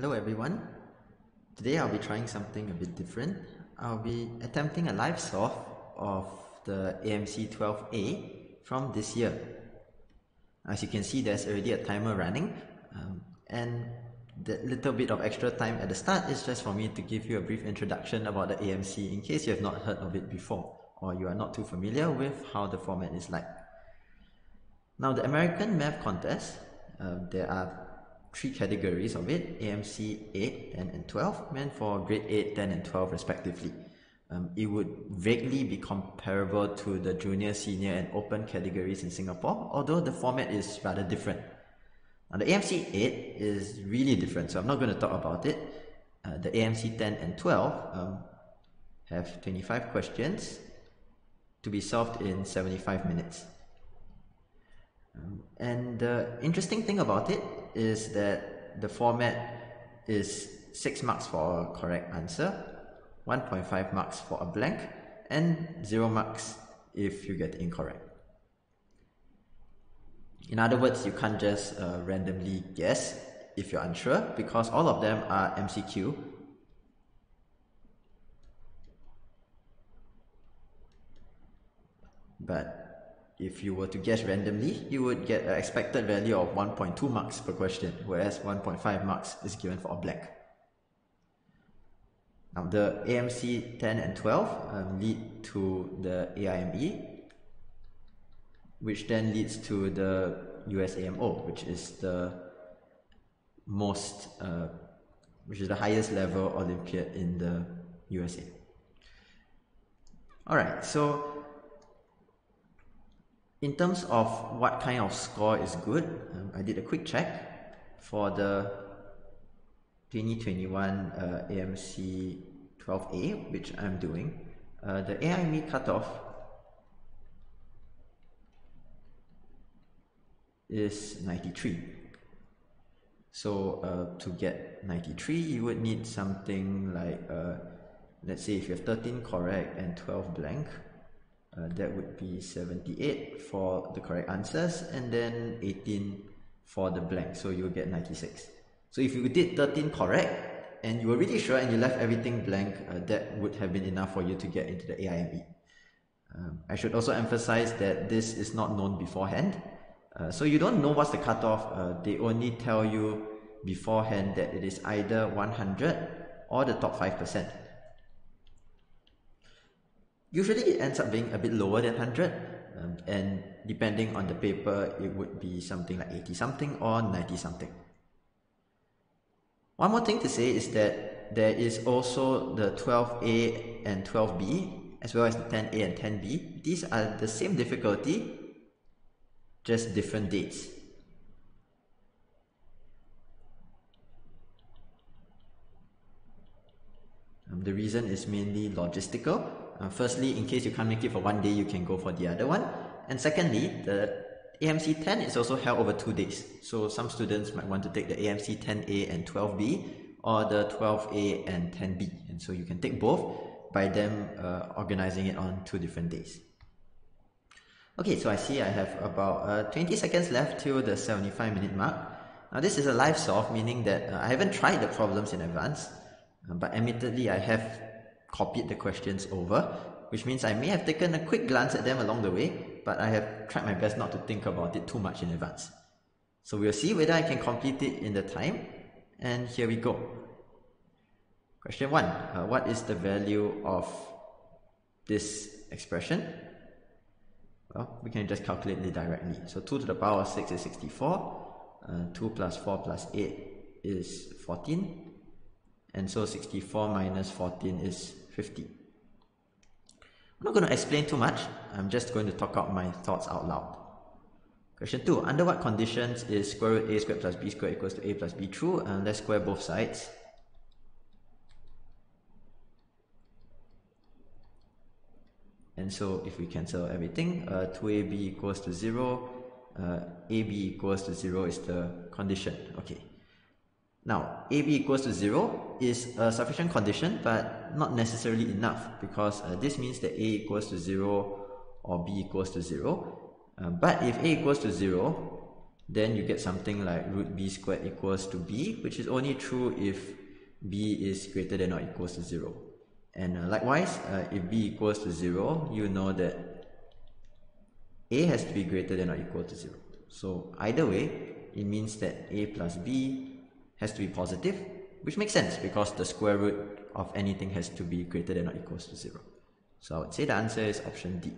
Hello everyone. Today I'll be trying something a bit different. I'll be attempting a live solve of the AMC 12A from this year. As you can see there's already a timer running um, and the little bit of extra time at the start is just for me to give you a brief introduction about the AMC in case you have not heard of it before or you are not too familiar with how the format is like. Now the American Math Contest, um, there are three categories of it, AMC 8, 10 and 12, meant for grade 8, 10 and 12 respectively. Um, it would vaguely be comparable to the junior, senior and open categories in Singapore, although the format is rather different. Now the AMC 8 is really different, so I'm not going to talk about it. Uh, the AMC 10 and 12 um, have 25 questions to be solved in 75 minutes. Um, and the interesting thing about it is that the format is 6 marks for a correct answer, 1.5 marks for a blank, and 0 marks if you get incorrect. In other words, you can't just uh, randomly guess if you're unsure because all of them are MCQ. But if you were to guess randomly, you would get an expected value of 1.2 marks per question, whereas 1.5 marks is given for a blank. Now the AMC 10 and 12 um, lead to the AIME, which then leads to the USAMO, which is the most, uh, which is the highest level Olympiad in the USA. Alright, so in terms of what kind of score is good, um, I did a quick check for the 2021 uh, AMC 12A, which I'm doing. Uh, the AIME cutoff is 93. So uh, to get 93, you would need something like, uh, let's say if you have 13 correct and 12 blank, uh, that would be 78 for the correct answers and then 18 for the blank. So you'll get 96 so if you did 13 correct and you were really sure and you left everything blank uh, that would have been enough for you to get into the AIME um, I should also emphasize that this is not known beforehand. Uh, so you don't know what's the cutoff. Uh, they only tell you beforehand that it is either 100 or the top 5% Usually it ends up being a bit lower than 100 um, and depending on the paper it would be something like 80 something or 90 something. One more thing to say is that there is also the 12A and 12B as well as the 10A and 10B. These are the same difficulty just different dates. Um, the reason is mainly logistical uh, firstly, in case you can't make it for one day, you can go for the other one. And secondly, the AMC 10 is also held over two days. So some students might want to take the AMC 10A and 12B or the 12A and 10B. And so you can take both by them uh, organizing it on two different days. Okay, so I see I have about uh, 20 seconds left till the 75 minute mark. Now this is a live solve, meaning that uh, I haven't tried the problems in advance, uh, but admittedly I have copied the questions over, which means I may have taken a quick glance at them along the way, but I have tried my best not to think about it too much in advance. So we'll see whether I can complete it in the time, and here we go. Question 1. Uh, what is the value of this expression? Well, we can just calculate it directly. So 2 to the power of 6 is 64. Uh, 2 plus 4 plus 8 is 14 and so 64 minus 14 is 50. I'm not going to explain too much, I'm just going to talk out my thoughts out loud. Question 2. Under what conditions is square root a squared plus b squared equals to a plus b true? And let's square both sides. And so if we cancel everything, uh, 2ab equals to 0, uh, ab equals to 0 is the condition. Okay. Now, AB equals to 0 is a sufficient condition, but not necessarily enough because uh, this means that A equals to 0 or B equals to 0. Uh, but if A equals to 0, then you get something like root b squared equals to b, which is only true if b is greater than or equals to 0. And uh, likewise, uh, if b equals to 0, you know that a has to be greater than or equal to 0. So either way, it means that a plus b has to be positive, which makes sense because the square root of anything has to be greater than or equals to 0. So I would say the answer is option D.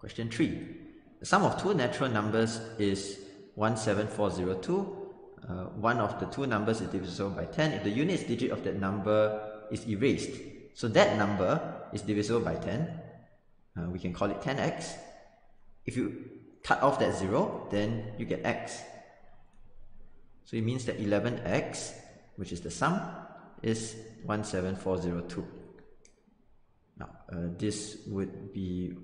Question 3. The sum of two natural numbers is 17402. Uh, one of the two numbers is divisible by 10 if the units digit of that number is erased. So that number is divisible by 10. Uh, we can call it 10x. If you cut off that 0, then you get x. So it means that 11x, which is the sum, is 17402. Now, uh, this would be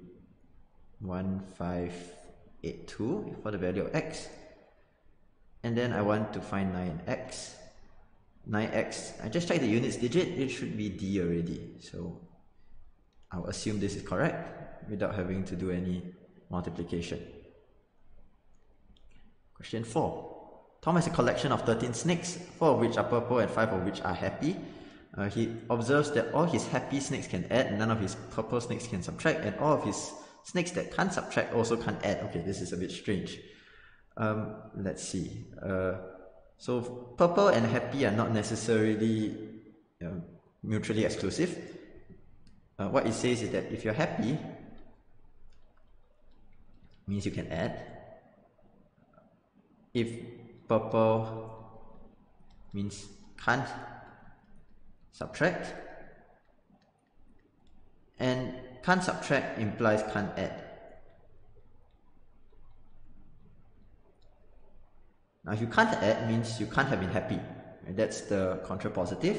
1582 for the value of x. And then I want to find 9x. 9x, I just checked the units digit, it should be d already. So I'll assume this is correct without having to do any multiplication. Question 4. Tom has a collection of 13 snakes, 4 of which are purple and 5 of which are happy. Uh, he observes that all his happy snakes can add, none of his purple snakes can subtract, and all of his snakes that can't subtract also can't add. Okay, this is a bit strange. Um, let's see. Uh, so purple and happy are not necessarily mutually exclusive. Uh, what it says is that if you're happy, means you can add. If purple means can't subtract and can't subtract implies can't add. Now if you can't add means you can't have been happy. That's the contrapositive.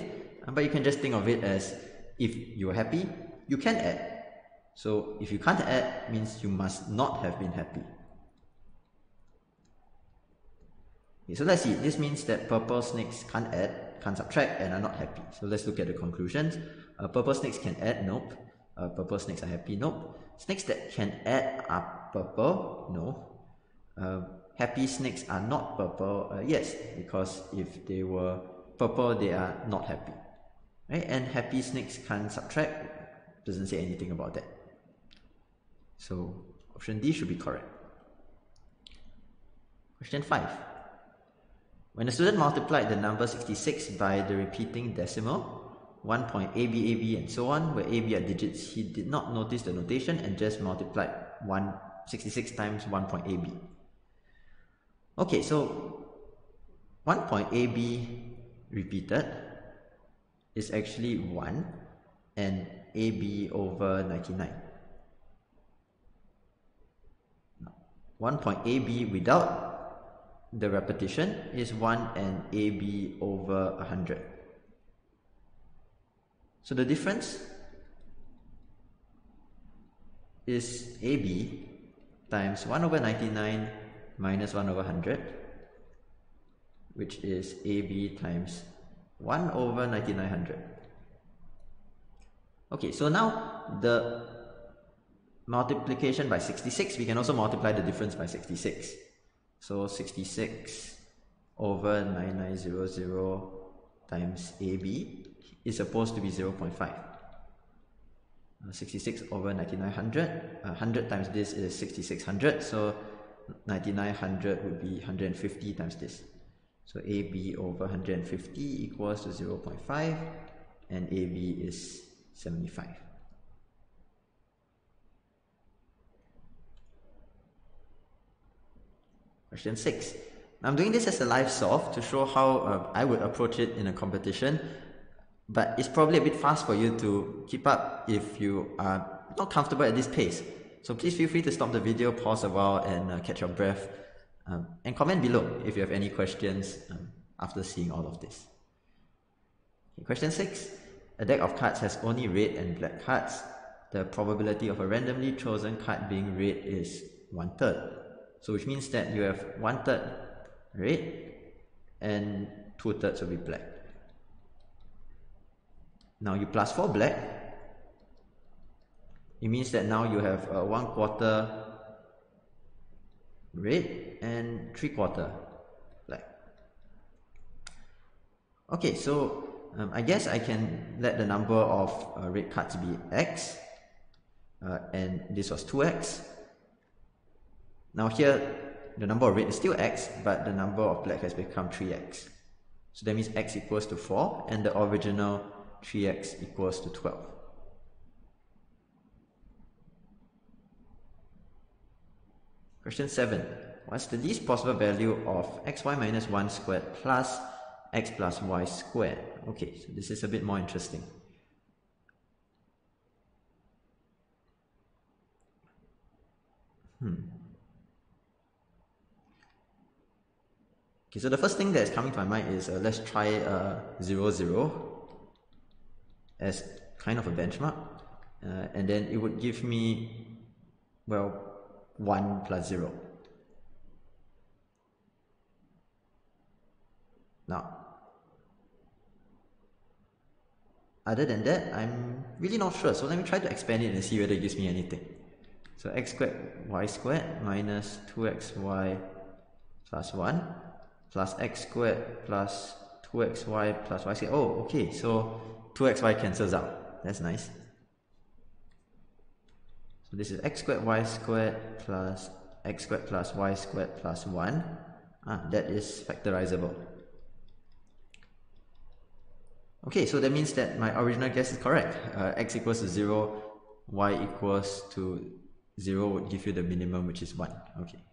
Uh, but you can just think of it as if you're happy, you can add. So if you can't add means you must not have been happy. Okay, so let's see, this means that purple snakes can't add can't subtract and are not happy. So let's look at the conclusions. Uh, purple snakes can add, nope. Uh, purple snakes are happy, nope. Snakes that can add are purple, no. Uh, happy snakes are not purple, uh, yes, because if they were purple, they are not happy. Right? And happy snakes can't subtract, doesn't say anything about that. So option D should be correct. Question 5. When the student multiplied the number 66 by the repeating decimal, 1.ABAB and so on, where AB are digits, he did not notice the notation and just multiplied 1, 66 times 1.AB. Okay, so 1.AB repeated is actually 1 and AB over 99. 1.AB without the repetition is 1 and AB over 100. So the difference is AB times 1 over 99 minus 1 over 100 which is AB times 1 over 9900. Okay, so now the multiplication by 66, we can also multiply the difference by 66. So 66 over 9900 times AB is supposed to be 0 0.5. Uh, 66 over 9900, uh, 100 times this is 6600, so 9900 would be 150 times this. So AB over 150 equals to 0 0.5 and AB is 75. Question 6. I'm doing this as a live solve to show how uh, I would approach it in a competition, but it's probably a bit fast for you to keep up if you are not comfortable at this pace. So please feel free to stop the video, pause a while and uh, catch your breath, um, and comment below if you have any questions um, after seeing all of this. Okay, question 6. A deck of cards has only red and black cards. The probability of a randomly chosen card being red is one third. So which means that you have one third red and two thirds will be black. Now you plus four black, it means that now you have uh, one quarter red and 3 quarter black. Okay, so um, I guess I can let the number of uh, red cards be x uh, and this was 2x. Now here the number of red is still x but the number of black has become 3x. So that means x equals to 4 and the original 3x equals to 12. Question 7. What's the least possible value of xy minus 1 squared plus x plus y squared? Okay, so this is a bit more interesting. Hmm. Okay, so the first thing that is coming to my mind is uh, let's try uh, 0, 0 as kind of a benchmark. Uh, and then it would give me, well, 1 plus 0. Now, other than that, I'm really not sure. So let me try to expand it and see whether it gives me anything. So x squared y squared minus 2xy plus 1 plus x squared plus 2xy plus y squared. Oh, okay, so 2xy cancels out. That's nice. So this is x squared y squared plus x squared plus y squared plus 1. Ah, that is factorizable. Okay, so that means that my original guess is correct. Uh, x equals to 0, y equals to 0 would give you the minimum, which is 1. Okay.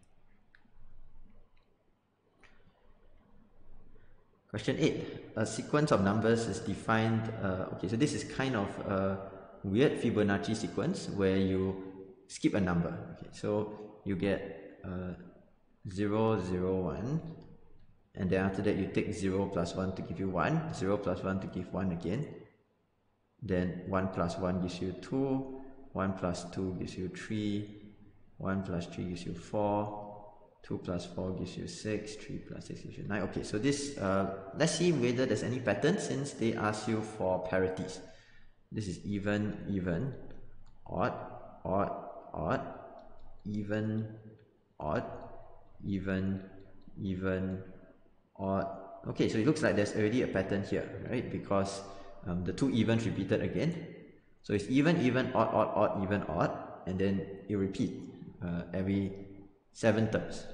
Question 8. A sequence of numbers is defined, uh, okay, so this is kind of a weird Fibonacci sequence where you skip a number. Okay, so you get uh, 0, 0, 1, and then after that you take 0 plus 1 to give you 1, 0 plus 1 to give 1 again, then 1 plus 1 gives you 2, 1 plus 2 gives you 3, 1 plus 3 gives you 4, 2 plus 4 gives you 6, 3 plus 6 gives you 9. Okay, so this, uh, let's see whether there's any pattern since they ask you for parities. This is even, even, odd, odd, odd, even, odd, even, even, odd. Okay, so it looks like there's already a pattern here, right? Because um, the two evens repeated again. So it's even, even, odd, odd, odd, even, odd, and then you repeat uh, every seven terms.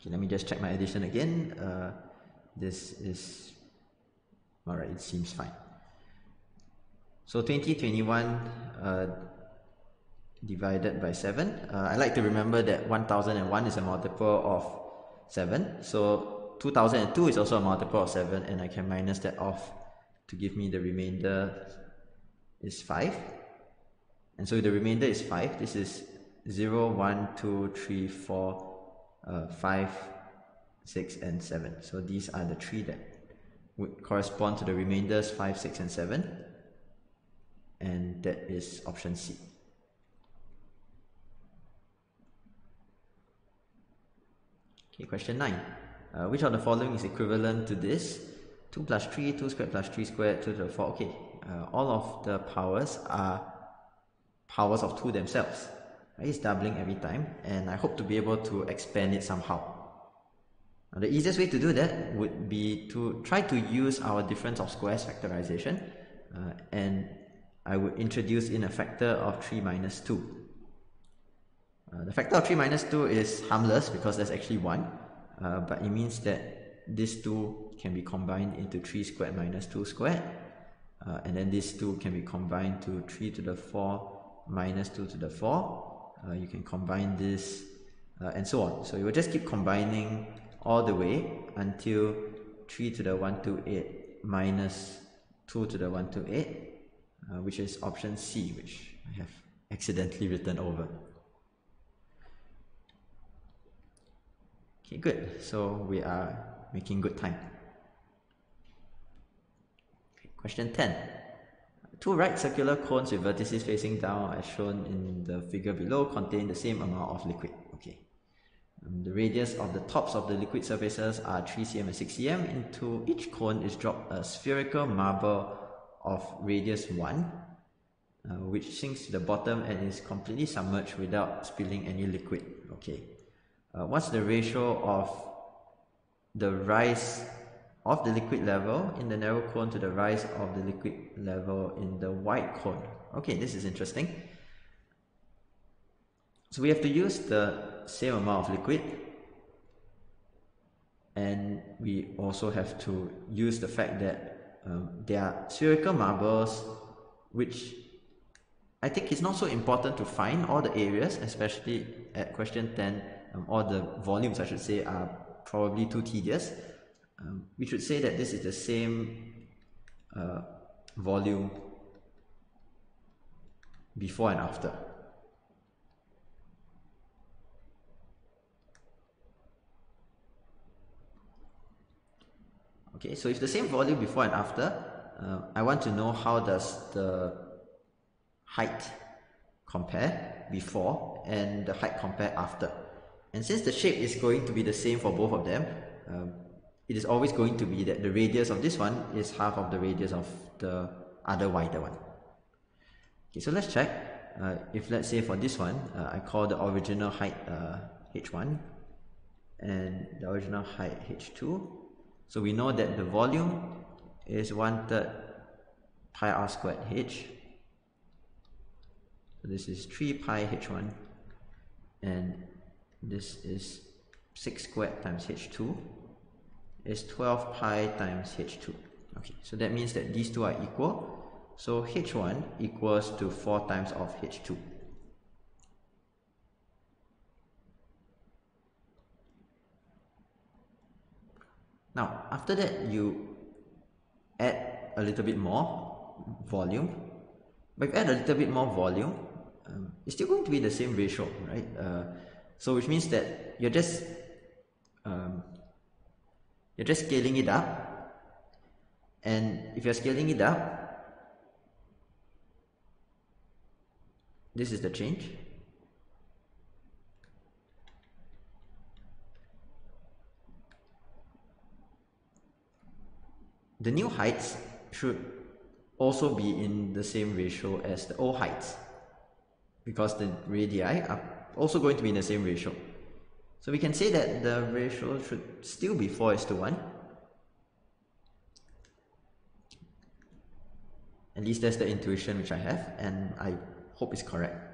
Okay, let me just check my addition again. Uh, this is, alright, it seems fine. So 2021 uh, divided by 7. Uh, I like to remember that 1001 is a multiple of 7. So 2002 is also a multiple of 7 and I can minus that off to give me the remainder is 5. And so the remainder is 5. This is 0, 1, 2, 3, 4, uh, 5, 6, and 7. So these are the three that would correspond to the remainders 5, 6, and 7. And that is option C. Okay, question 9. Uh, which of the following is equivalent to this? 2 plus 3, 2 squared plus 3 squared, 2 to the 4. Okay, uh, all of the powers are powers of 2 themselves. Right? It's doubling every time and I hope to be able to expand it somehow. Now, the easiest way to do that would be to try to use our difference of squares factorization uh, and I would introduce in a factor of 3 minus 2. Uh, the factor of 3 minus 2 is harmless because there's actually 1 uh, but it means that this two can be combined into 3 squared minus 2 squared uh, and then these two can be combined to 3 to the 4 minus 2 to the 4 uh, you can combine this uh, and so on. So you will just keep combining all the way until 3 to the 128 minus 2 to the 128 uh, which is option C which I have accidentally written over. Okay good. So we are making good time Question 10. Two right circular cones with vertices facing down as shown in the figure below contain the same amount of liquid. Okay. Um, the radius of the tops of the liquid surfaces are 3 cm and 6 cm. Into each cone is dropped a spherical marble of radius 1. uh, which sinks to the bottom and is completely submerged without spilling any liquid. Okay, uh, what's the ratio of the rise of the liquid level in the narrow cone to the rise of the liquid level in the wide cone? Okay, this is interesting. So we have to use the same amount of liquid and we also have to use the fact that um, there are spherical marbles which I think it's not so important to find all the areas especially at question 10 um, all the volumes I should say are probably too tedious um, we should say that this is the same uh, volume before and after Okay, so if the same volume before and after. Uh, I want to know how does the height compare before and the height compare after. And since the shape is going to be the same for both of them, um, it is always going to be that the radius of this one is half of the radius of the other wider one. Okay, so let's check. Uh, if let's say for this one, uh, I call the original height h1 uh, and the original height h2 so we know that the volume is one third pi r squared h. So this is 3 pi h1 and this is 6 squared times h2 is 12 pi times h2. Okay, so that means that these two are equal. So h1 equals to 4 times of h2. Now, after that, you add a little bit more volume. But if you add a little bit more volume, um, it's still going to be the same ratio, right? Uh, so which means that you're just you're just scaling it up. And if you're scaling it up, this is the change. The new heights should also be in the same ratio as the old heights because the radii are also going to be in the same ratio. So we can say that the ratio should still be 4 is to 1. At least that's the intuition which I have and I hope it's correct.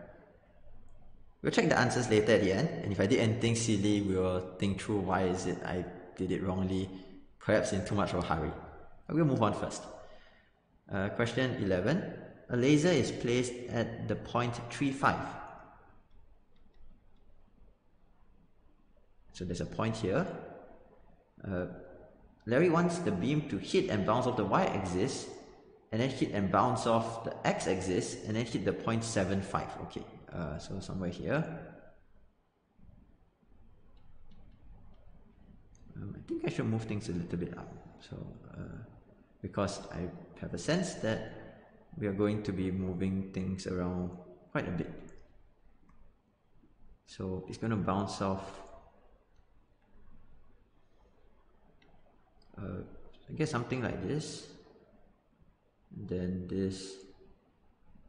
We'll check the answers later at the end and if I did anything silly, we will think through why is it I did it wrongly, perhaps in too much of a hurry. But we'll move on first. Uh, question 11. A laser is placed at the point 35. So there's a point here. Uh, Larry wants the beam to hit and bounce off the y-axis and then hit and bounce off the x-axis and then hit the point 75. Okay, uh, so somewhere here. Um, I think I should move things a little bit up. So uh, because I have a sense that we are going to be moving things around quite a bit. So it's going to bounce off uh, I guess something like this then this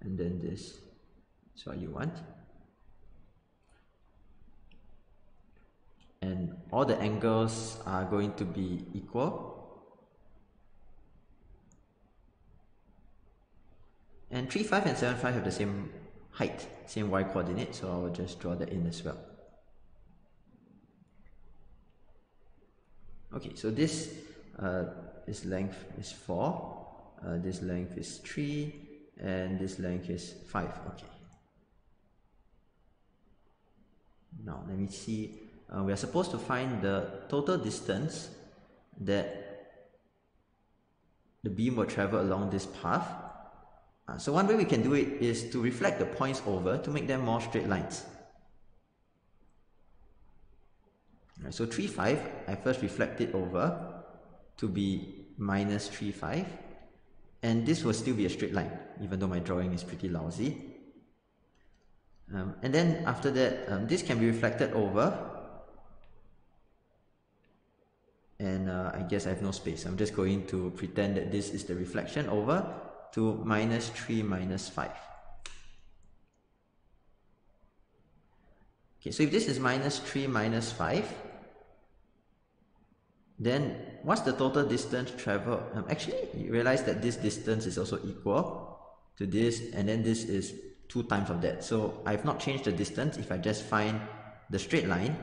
and then this. So you want. And all the angles are going to be equal. And 3, 5 and 7, 5 have the same height, same y coordinate, so I will just draw that in as well. Okay, so this, uh, this length is 4, uh, this length is 3, and this length is 5. Okay. Now, let me see. Uh, we are supposed to find the total distance that the beam will travel along this path uh, so one way we can do it is to reflect the points over to make them more straight lines. Right, so 3, 5, I first reflect it over to be minus 3, 5. And this will still be a straight line, even though my drawing is pretty lousy. Um, and then after that, um, this can be reflected over. And uh, I guess I have no space. I'm just going to pretend that this is the reflection over to minus 3 minus 5. Okay, so if this is minus 3 minus 5, then what's the total distance traveled? Um, actually, you realize that this distance is also equal to this, and then this is 2 times of that. So I've not changed the distance. If I just find the straight line,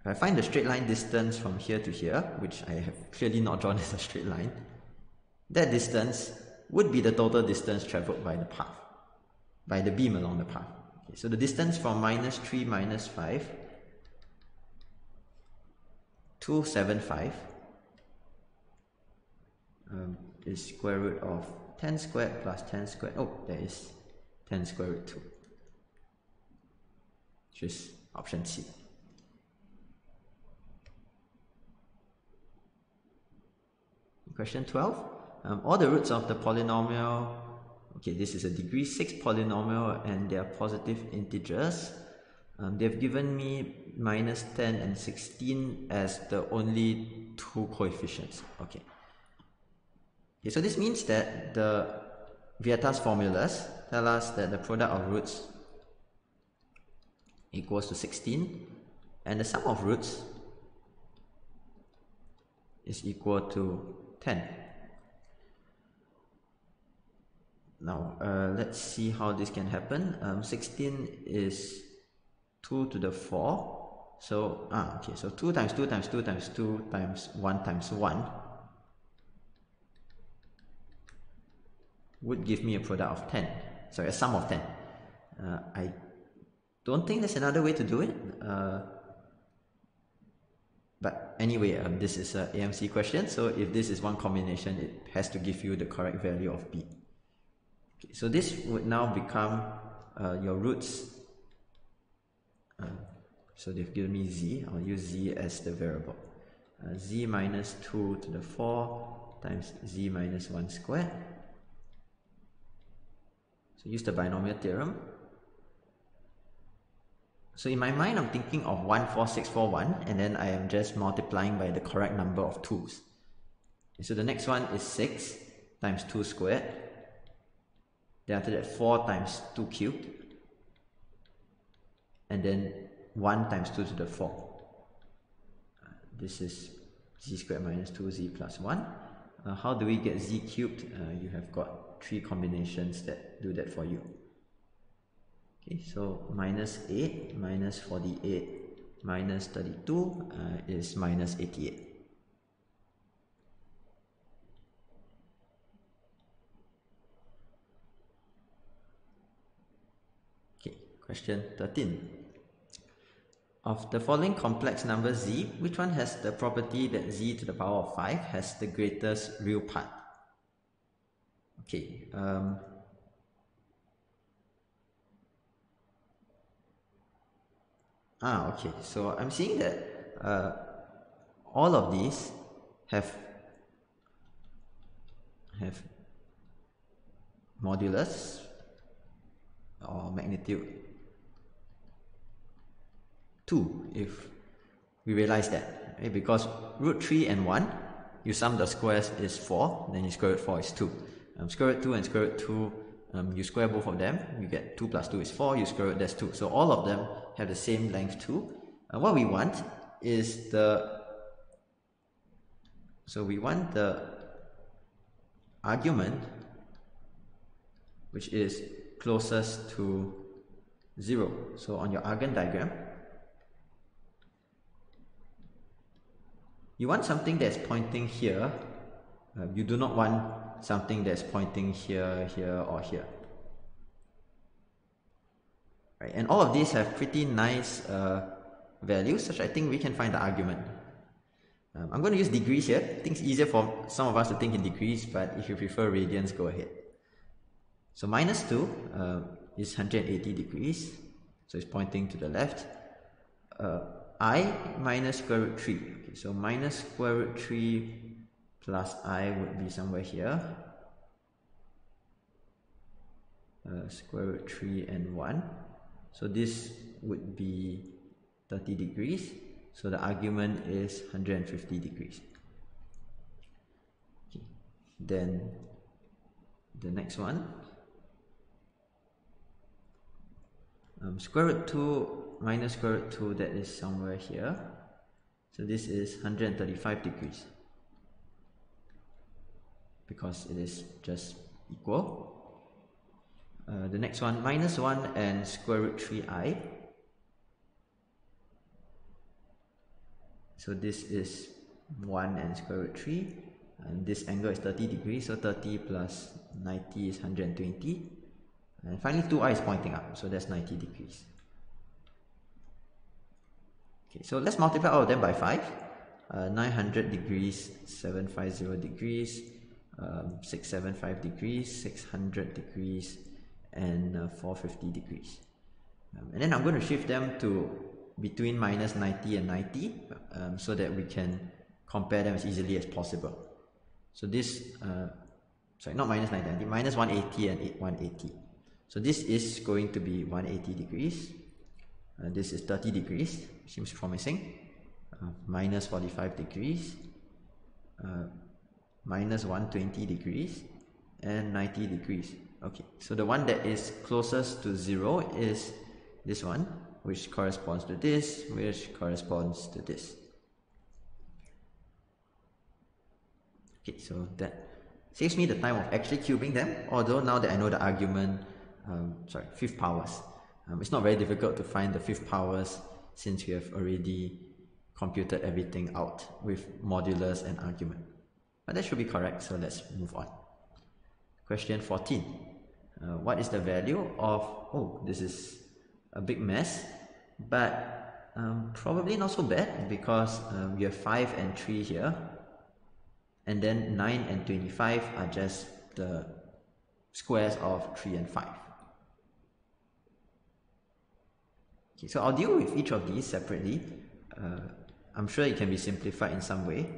if I find the straight line distance from here to here, which I have clearly not drawn as a straight line, that distance would be the total distance traveled by the path, by the beam along the path. Okay, so the distance from minus 3 minus 5 to 7, 5 um, is square root of 10 squared plus 10 squared. Oh, there is 10 square root 2, which is option C. Question 12. Um, all the roots of the polynomial, okay, this is a degree 6 polynomial and they are positive integers. Um, they've given me minus 10 and 16 as the only two coefficients. Okay. okay. So this means that the Vieta's formulas tell us that the product of roots equals to 16 and the sum of roots is equal to 10. Now, uh, let's see how this can happen. Um, 16 is 2 to the 4. So, ah, okay, so 2 times 2 times 2 times 2 times 1 times 1 would give me a product of 10. Sorry, a sum of 10. Uh, I don't think there's another way to do it. Uh, but anyway, um, this is an AMC question, so if this is one combination, it has to give you the correct value of B. Okay, so this would now become uh, your roots. Uh, so they've given me z. I'll use z as the variable. Uh, z minus 2 to the 4 times z minus 1 squared. So use the binomial theorem. So in my mind, I'm thinking of 14641 and then I am just multiplying by the correct number of 2's. Okay, so the next one is 6 times 2 squared then after that 4 times 2 cubed. And then 1 times 2 to the 4. Uh, this is z squared minus 2z plus 1. Uh, how do we get z cubed? Uh, you have got three combinations that do that for you. Okay, so minus 8 minus 48 minus 32 uh, is minus 88. Question 13. Of the following complex number z, which one has the property that z to the power of 5 has the greatest real part? Okay. Um, ah, okay. So I'm seeing that uh, all of these have have modulus or magnitude 2 if we realize that right? because root 3 and 1 you sum the squares is 4 then you square root 4 is 2 um, square root 2 and square root 2 um, you square both of them you get 2 plus 2 is 4 you square root that's 2 so all of them have the same length 2 and what we want is the so we want the argument which is closest to 0 so on your Argand diagram You want something that's pointing here. Uh, you do not want something that's pointing here, here, or here. Right, and all of these have pretty nice uh, values, such I think we can find the argument. Um, I'm going to use degrees here. I think it's easier for some of us to think in degrees, but if you prefer radians, go ahead. So minus 2 uh, is 180 degrees, so it's pointing to the left. Uh, i minus square root 3. Okay, so minus square root 3 plus i would be somewhere here. Uh, square root 3 and 1. So this would be 30 degrees. So the argument is 150 degrees. Okay. Then the next one Um, square root 2 minus square root 2, that is somewhere here. So this is 135 degrees because it is just equal. Uh, the next one, minus 1 and square root 3i. So this is 1 and square root 3 and this angle is 30 degrees so 30 plus 90 is 120 and finally 2i is pointing up so that's 90 degrees okay so let's multiply all of them by 5 uh, 900 degrees 750 degrees um, 675 degrees 600 degrees and uh, 450 degrees um, and then I'm going to shift them to between minus 90 and 90 um, so that we can compare them as easily as possible so this, uh, sorry, not minus 90, minus 180 and 180. So this is going to be 180 degrees. Uh, this is 30 degrees, seems promising. Uh, minus 45 degrees, uh, minus 120 degrees, and 90 degrees. Okay, so the one that is closest to zero is this one, which corresponds to this, which corresponds to this. Okay, so that saves me the time of actually cubing them, although now that I know the argument, um, sorry, fifth powers. Um, it's not very difficult to find the fifth powers since we have already computed everything out with modulus and argument. But that should be correct, so let's move on. Question 14. Uh, what is the value of, oh, this is a big mess, but um, probably not so bad because um, we have 5 and 3 here and then 9 and 25 are just the squares of 3 and 5. Okay, so I'll deal with each of these separately. Uh, I'm sure it can be simplified in some way.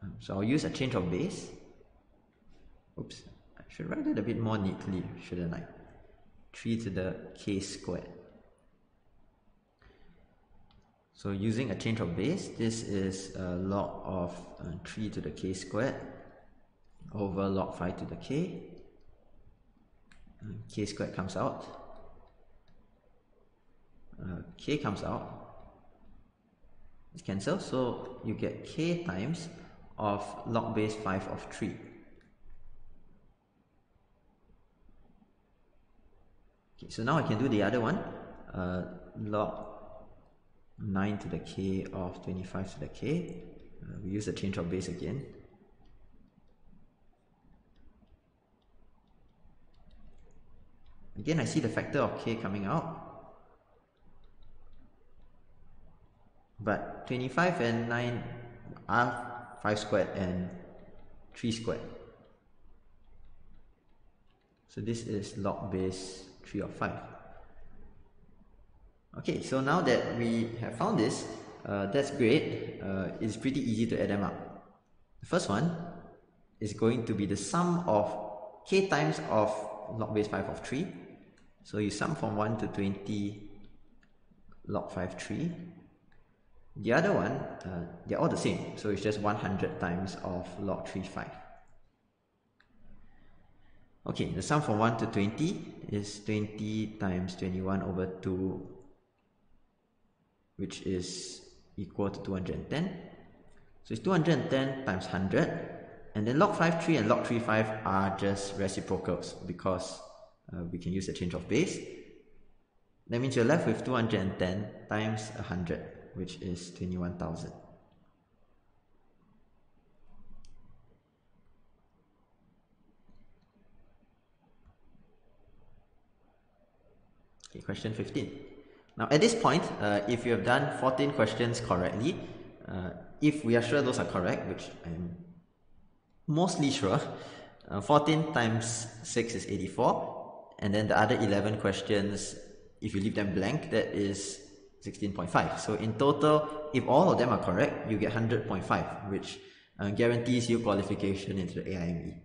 Um, so I'll use a change of base. Oops, I should write it a bit more neatly, shouldn't I? 3 to the k squared. So using a change of base, this is a log of uh, 3 to the k squared over log 5 to the k. Uh, k squared comes out. Uh, k comes out. It cancels, so you get k times of log base 5 of 3. Okay, so now I can do the other one. Uh, log 9 to the k of 25 to the k. Uh, we use the change of base again. Again, I see the factor of k coming out. But 25 and 9 are 5 squared and 3 squared. So this is log base 3 of 5. Okay, so now that we have found this, uh, that's great. Uh, it's pretty easy to add them up. The first one is going to be the sum of k times of log base 5 of 3. So you sum from 1 to 20 log 5 3. The other one, uh, they're all the same. So it's just 100 times of log 3 5. Okay, the sum from 1 to 20 is 20 times 21 over 2 which is equal to 210. So it's 210 times 100 and then log 5 3 and log 3 5 are just reciprocals because uh, we can use a change of base. That means you're left with 210 times 100 which is 21,000. Okay, question 15. Now at this point, uh, if you have done 14 questions correctly, uh, if we are sure those are correct, which I'm mostly sure, uh, 14 times 6 is 84, and then the other 11 questions, if you leave them blank, that is 16.5. So in total, if all of them are correct, you get 100.5, which uh, guarantees you qualification into the AIME.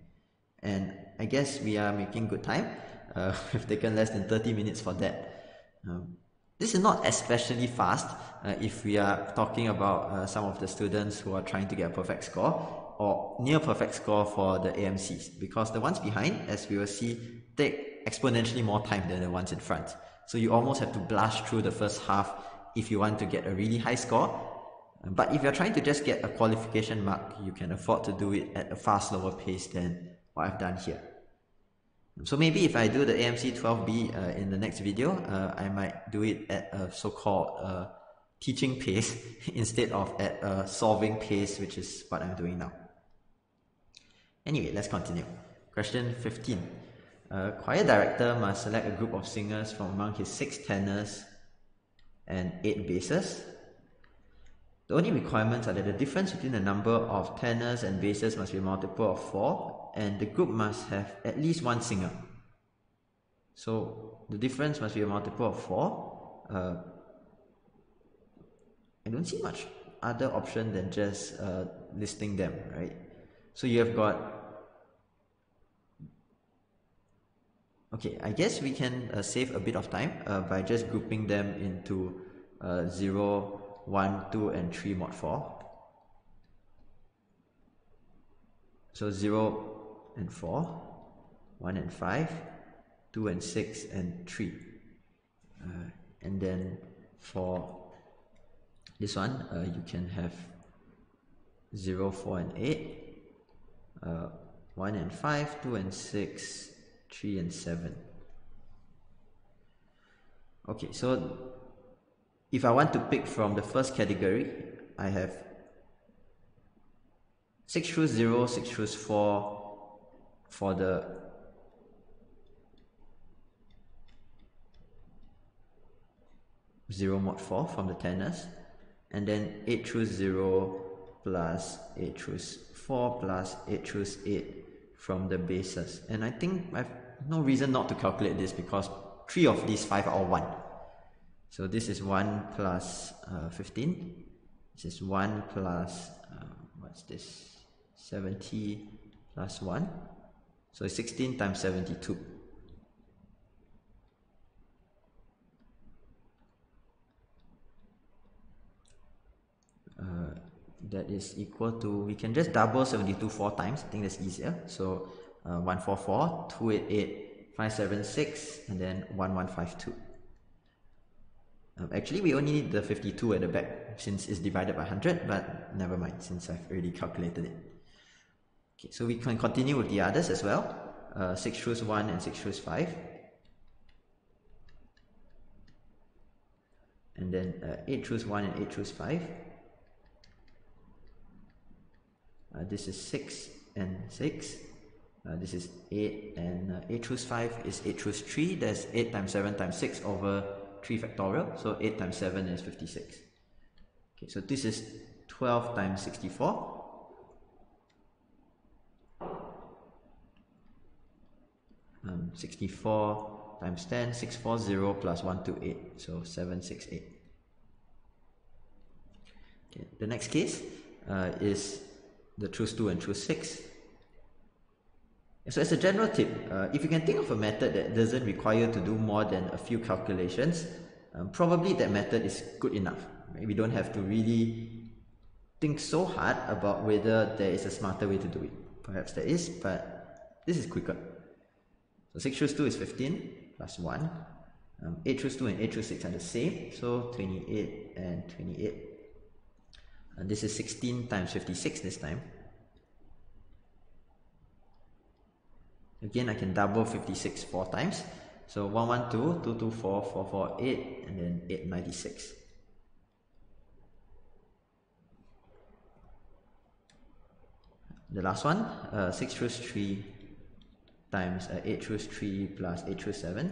And I guess we are making good time. Uh, we've taken less than 30 minutes for that. Um, this is not especially fast uh, if we are talking about uh, some of the students who are trying to get a perfect score or near perfect score for the AMCs because the ones behind, as we will see, take exponentially more time than the ones in front. So you almost have to blast through the first half if you want to get a really high score. But if you're trying to just get a qualification mark, you can afford to do it at a far slower pace than what I've done here. So maybe if I do the AMC 12B uh, in the next video, uh, I might do it at a so-called uh, teaching pace instead of at a solving pace, which is what I'm doing now. Anyway, let's continue. Question 15. A choir director must select a group of singers from among his six tenors and eight basses. The only requirements are that the difference between the number of tenors and basses must be a multiple of 4 and the group must have at least one singer. So the difference must be a multiple of 4. Uh, I don't see much other option than just uh, listing them, right? So you have got Okay, I guess we can uh, save a bit of time uh, by just grouping them into uh, 0, 1, 2 and 3 mod 4. So 0 and 4, 1 and 5, 2 and 6 and 3. Uh, and then for this one, uh, you can have 0, 4 and 8, uh, 1 and 5, 2 and 6, 3 and 7. Okay, so if I want to pick from the first category, I have 6 choose 0, 6 choose 4 for the zero mod 4 from the tenors and then 8 choose 0 plus 8 choose 4 plus 8 choose 8 from the basses and I think I've no reason not to calculate this because three of these five are 1. So this is 1 plus, uh, 15. This is 1 plus, uh, what's this? 70 plus 1. So 16 times 72. Uh, that is equal to, we can just double 72 four times. I think that's easier. So uh, 144, 288, 576, and then 1152. Um, actually, we only need the 52 at the back since it's divided by 100, but never mind since I've already calculated it. Okay, so we can continue with the others as well. Uh, 6 choose 1 and 6 choose 5. And then uh, 8 choose 1 and 8 choose 5. Uh, this is 6 and 6. Uh, this is 8 and uh, 8 choose 5 is 8 choose 3 that's 8 times 7 times 6 over 3 factorial. So 8 times 7 is 56 okay so this is 12 times 64 um, 64 times 10 640 plus 128 so 768 okay the next case uh, is the choose 2 and choose 6 so as a general tip, uh, if you can think of a method that doesn't require to do more than a few calculations, um, probably that method is good enough. Right? We don't have to really think so hard about whether there is a smarter way to do it. Perhaps there is, but this is quicker. So 6 choose 2 is 15 plus 1. Um, 8 choose 2 and 8 choose 6 are the same, so 28 and 28. And this is 16 times 56 this time. Again, I can double 56 four times. So 112, 224, 448, and then 896. The last one, uh, 6 choose 3 times uh, 8 choose 3 plus 8 choose 7.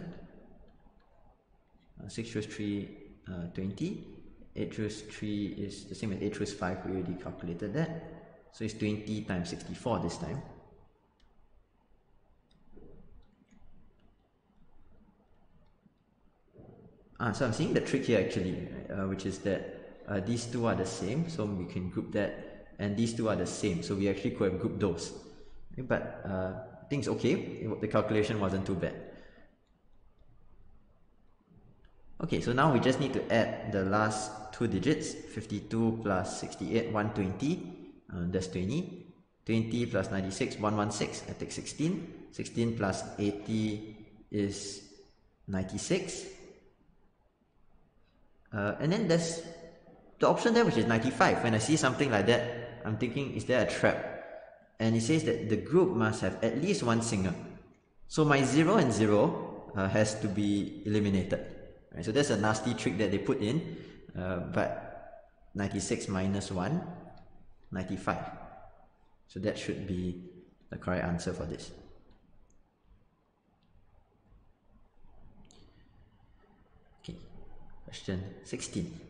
Uh, 6 choose 3, uh, 20. 8 choose 3 is the same as 8 choose 5, we already calculated that. So it's 20 times 64 this time. Ah, so I'm seeing the trick here actually, uh, which is that uh, these two are the same, so we can group that, and these two are the same, so we actually could have grouped those. But uh, okay, the calculation wasn't too bad. Okay, so now we just need to add the last two digits, 52 plus 68, 120, uh, that's 20. 20 plus 96, 116, I take 16. 16 plus 80 is 96. Uh, and then there's the option there which is 95. When I see something like that, I'm thinking, is there a trap? And it says that the group must have at least one singer. So my 0 and 0 uh, has to be eliminated. Right? So that's a nasty trick that they put in. Uh, but 96 minus 1, 95. So that should be the correct answer for this. Okay, question 16.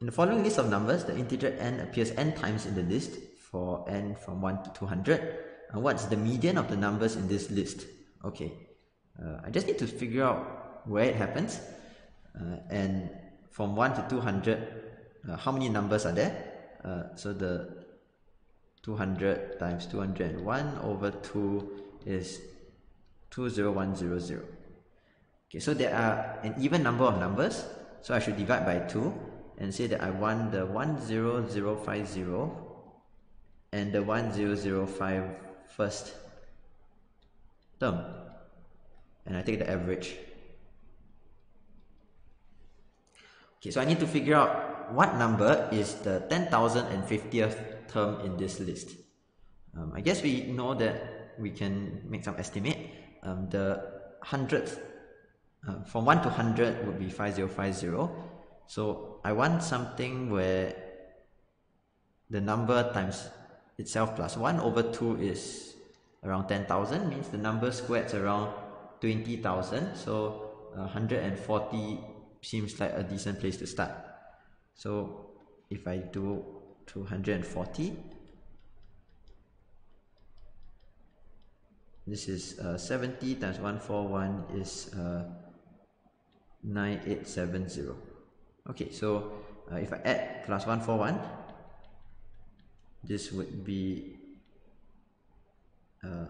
In the following list of numbers, the integer n appears n times in the list for n from 1 to 200. And what's the median of the numbers in this list? Okay, uh, I just need to figure out where it happens. Uh, and from 1 to 200, uh, how many numbers are there? Uh, so the 200 times 201 over 2 is 20100. Okay, so there are an even number of numbers, so I should divide by 2 and say that I want the 10050 and the 1005 first term and I take the average. Okay, so I need to figure out what number is the 10,050th term in this list. Um, I guess we know that we can make some estimate. Um, the hundredth, uh, from 1 to 100 would be 5050. So I want something where the number times itself plus 1 over 2 is around 10,000 means the number squared is around 20,000 so uh, 140 seems like a decent place to start so if I do 240 this is uh, 70 times 141 is uh, 9870 okay so uh, if I add plus 141 this would be uh,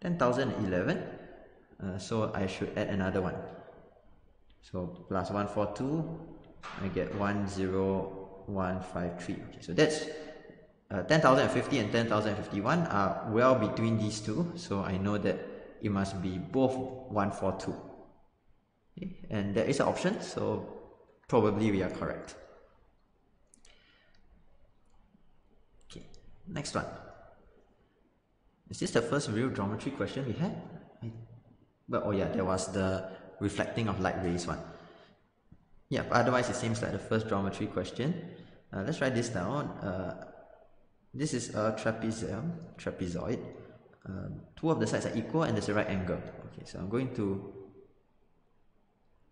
10,011 uh, so I should add another one. So plus 142 I get 10153 okay so that's uh, 10,050 and 10,051 are well between these two. So I know that it must be both 142 and there is an option so probably we are correct okay Next one. Is this the first real geometry question we had? I, but oh yeah, there was the reflecting of light rays one. Yeah, but otherwise it seems like the first geometry question. Uh, let's write this down. Uh, this is a trapezium, trapezoid. Um, two of the sides are equal and there's a right angle. Okay, so I'm going to...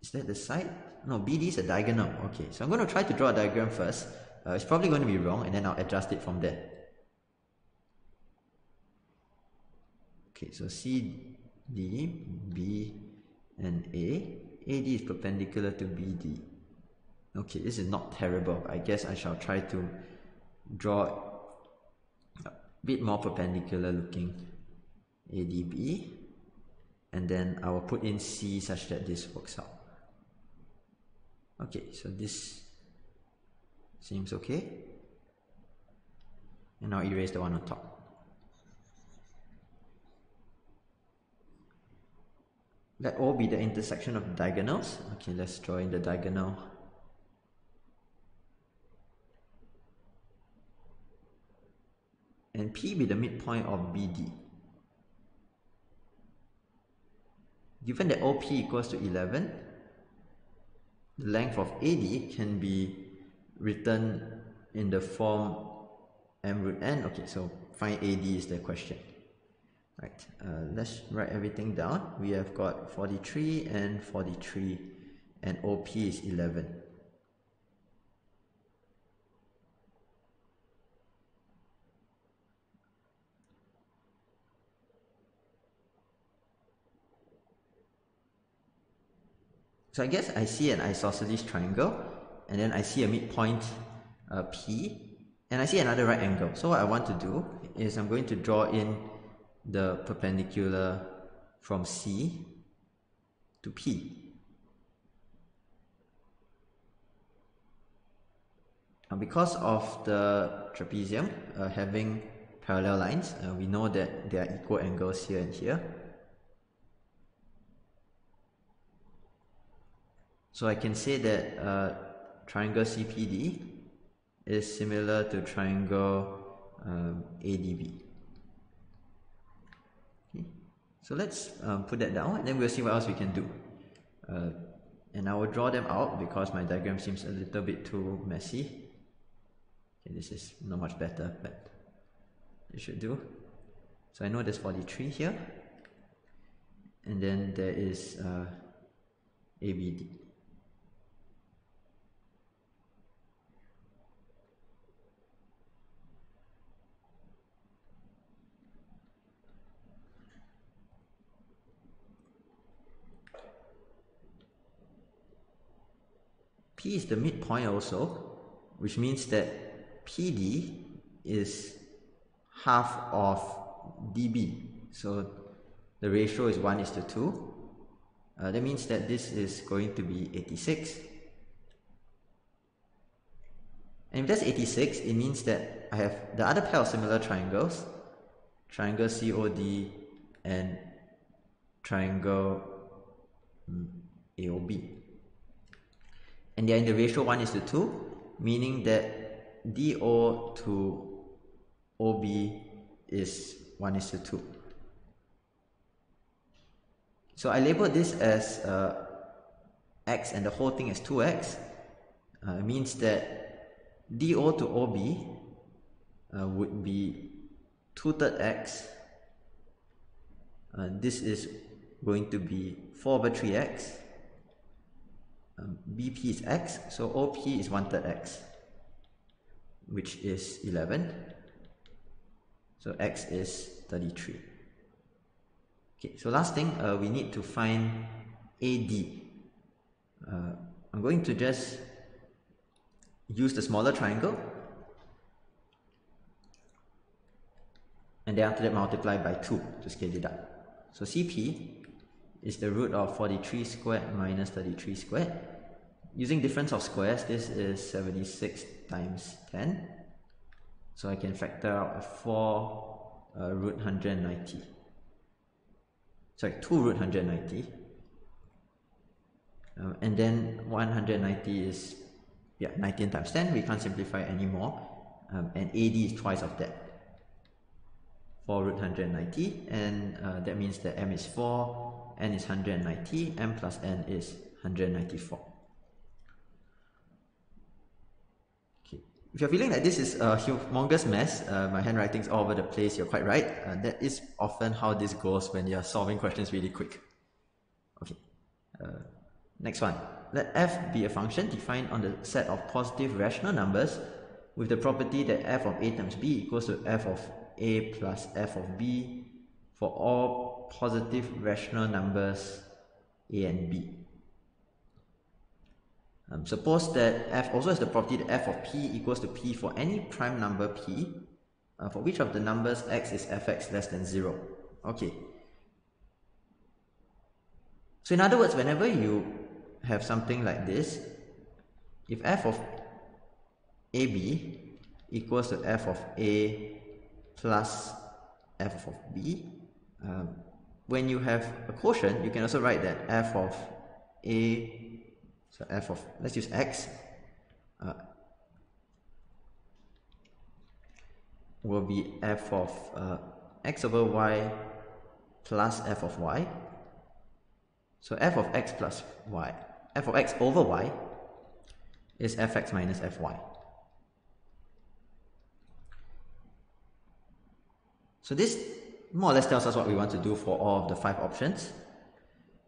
Is that the side? No, BD is a diagonal. Okay, so I'm going to try to draw a diagram first. Uh, it's probably going to be wrong and then I'll adjust it from there. Okay, so C, D, B, and A. AD is perpendicular to BD. Okay, this is not terrible. I guess I shall try to draw a bit more perpendicular looking ADB. And then I will put in C such that this works out. Okay, so this seems okay. And now erase the one on top. Let O be the intersection of diagonals. Okay, let's draw in the diagonal. And P be the midpoint of BD. Given that OP equals to 11, the length of AD can be written in the form m root n. Okay, so find AD is the question. Right, uh, let's write everything down. We have got 43 and 43 and OP is 11. So I guess I see an isosceles triangle and then I see a midpoint uh, P and I see another right angle. So what I want to do is I'm going to draw in the perpendicular from C to P. Now because of the trapezium uh, having parallel lines, uh, we know that there are equal angles here and here. So I can say that uh, triangle CPD is similar to triangle um, ADB. Okay. So let's um, put that down and then we'll see what else we can do. Uh, and I will draw them out because my diagram seems a little bit too messy. Okay, this is not much better, but it should do. So I know there's 43 here, and then there is uh, ABD. P is the midpoint also, which means that PD is half of dB. So the ratio is 1 is to 2. Uh, that means that this is going to be 86. And if that's 86, it means that I have the other pair of similar triangles, triangle COD and triangle mm, AOB and they're in the ratio 1 is to 2 meaning that DO to OB is 1 is to 2 so I label this as uh, x and the whole thing is 2x uh, means that DO to OB uh, would be 2 third x. Uh, this is going to be 4 over 3x um, BP is x, so OP is 1 third x, which is 11. So x is 33. Okay, so last thing, uh, we need to find AD. Uh, I'm going to just use the smaller triangle and then after that multiply by 2 to scale it up. So CP is the root of 43 squared minus 33 squared. Using difference of squares, this is 76 times 10. So I can factor out 4 uh, root 190. Sorry, 2 root 190. Um, and then 190 is yeah 19 times 10. We can't simplify anymore. Um, and AD is twice of that. 4 root 190 and uh, that means that m is 4 n is 190, m plus n is 194. Okay. If you're feeling that this is a humongous mess, uh, my handwriting's all over the place, you're quite right. Uh, that is often how this goes when you're solving questions really quick. Okay, uh, next one. Let f be a function defined on the set of positive rational numbers with the property that f of a times b equals to f of a plus f of b for all positive rational numbers a and b. Um, suppose that f also has the property that f of p equals to p for any prime number p uh, for which of the numbers x is fx less than 0. Okay. So in other words, whenever you have something like this, if f of ab equals to f of a plus f of b, um, when you have a quotient, you can also write that f of a, so f of, let's use x, uh, will be f of uh, x over y plus f of y. So f of x plus y, f of x over y is fx minus fy. So this more or less tells us what we want to do for all of the five options.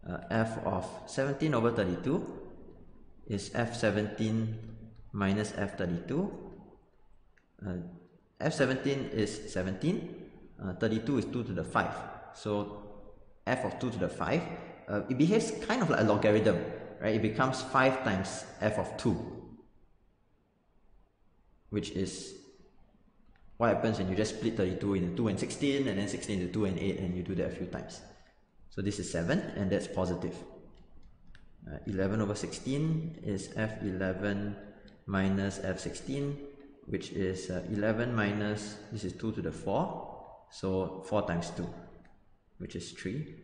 Uh, f of 17 over 32 is f17 minus f32. Uh, f17 is 17, uh, 32 is 2 to the 5. So f of 2 to the 5, uh, it behaves kind of like a logarithm, right? It becomes 5 times f of 2, which is what happens when you just split 32 into 2 and 16 and then 16 into 2 and 8 and you do that a few times. So this is 7 and that's positive. Uh, 11 over 16 is f11 minus f16 which is uh, 11 minus, this is 2 to the 4, so 4 times 2 which is 3.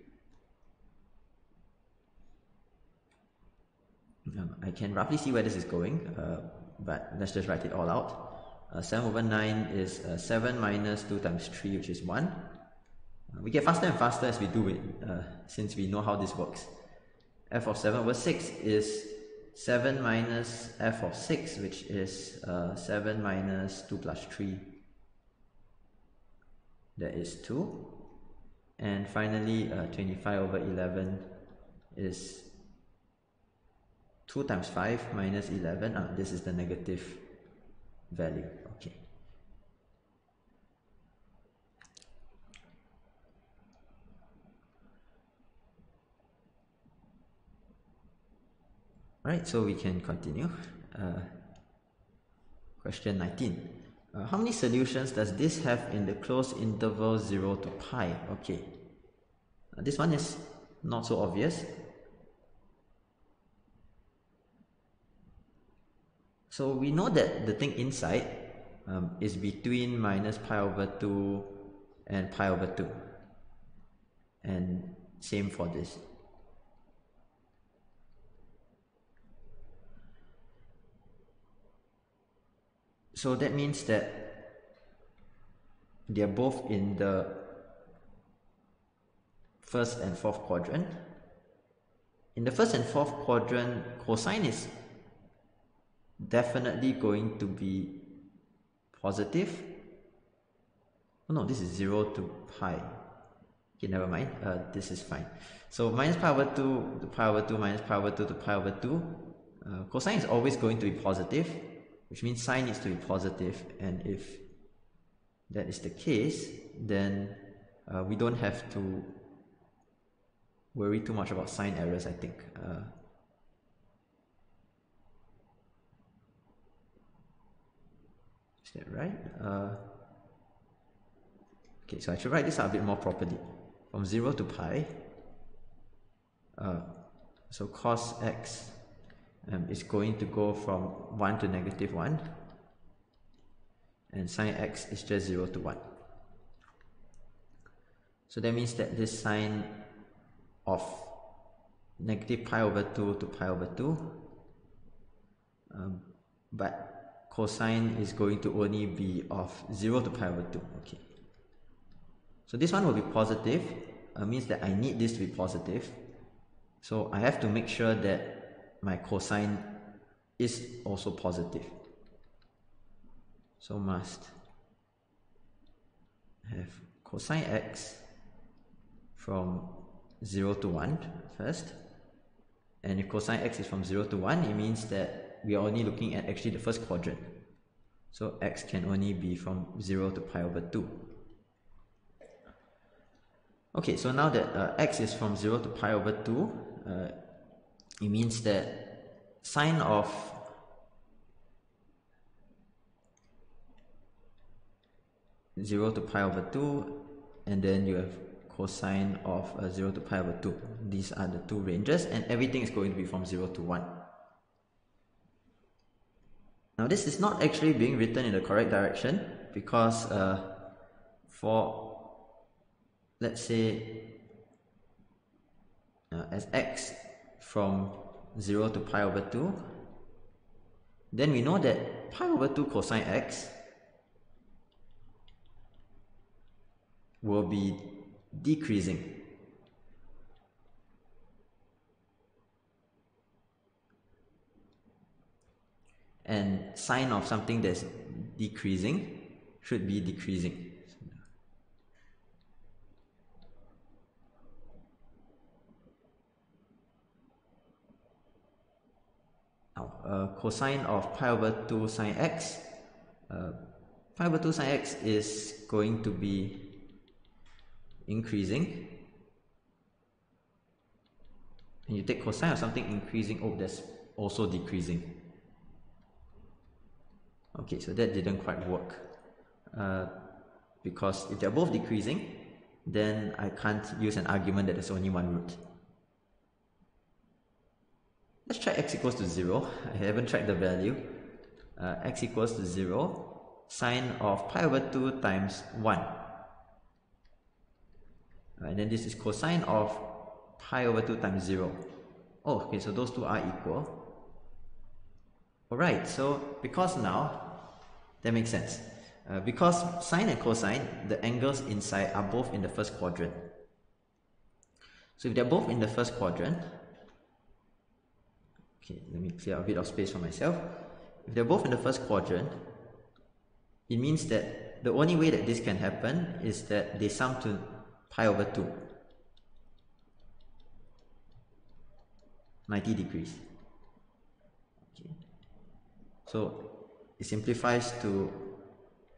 Um, I can roughly see where this is going, uh, but let's just write it all out. Uh, 7 over 9 is uh, 7 minus 2 times 3, which is 1. Uh, we get faster and faster as we do it, uh, since we know how this works. f of 7 over 6 is 7 minus f of 6, which is 7 minus 2 plus 3. That is 2. And finally, 25 over 11 is 2 times 5 minus 11, ah, this is the negative value, Alright, so we can continue. Uh, question 19. Uh, how many solutions does this have in the closed interval 0 to pi? Okay. Uh, this one is not so obvious. So we know that the thing inside um, is between minus pi over 2 and pi over 2. And same for this. So that means that they are both in the first and fourth quadrant. In the first and fourth quadrant, cosine is definitely going to be positive. Oh no, this is 0 to pi. Okay, never mind. Uh, this is fine. So minus pi over 2 to pi over 2 minus pi over 2 to pi over 2. Uh, cosine is always going to be positive, which means sine needs to be. And if that is the case, then uh, we don't have to worry too much about sign errors, I think. Uh, that right? Uh, okay, so I should write this out a bit more properly. From 0 to pi, uh, so cos x um, is going to go from 1 to negative 1, and sine x is just 0 to 1. So that means that this sine of negative pi over 2 to pi over 2, um, but cosine is going to only be of 0 to pi over 2. Okay. So this one will be positive, uh, means that I need this to be positive. So I have to make sure that my cosine is also positive. So must have cosine x from 0 to 1 first. And if cosine x is from 0 to 1, it means that we are only looking at actually the first quadrant. So x can only be from 0 to pi over 2. Okay, so now that uh, x is from 0 to pi over 2, uh, it means that sine of zero to pi over two, and then you have cosine of uh, zero to pi over two. These are the two ranges, and everything is going to be from zero to one. Now this is not actually being written in the correct direction because uh, for let's say uh, as x from 0 to pi over 2 then we know that pi over 2 cosine x will be decreasing and sine of something that's decreasing should be decreasing. Now, uh, cosine of pi over 2 sine x, uh, pi over 2 sine x is going to be increasing. And you take cosine of something increasing, oh, that's also decreasing. Okay, so that didn't quite work. Uh, because if they're both decreasing, then I can't use an argument that there's only one root. Let's try x equals to 0. I haven't tried the value. Uh, x equals to 0. Sine of pi over 2 times 1. Uh, and then this is cosine of pi over 2 times 0. Oh, okay, so those two are equal. Alright, so because now, that makes sense. Uh, because sine and cosine, the angles inside are both in the first quadrant. So if they're both in the first quadrant, okay, let me clear a bit of space for myself. If they're both in the first quadrant, it means that the only way that this can happen is that they sum to pi over 2. 90 degrees. Okay. So it simplifies to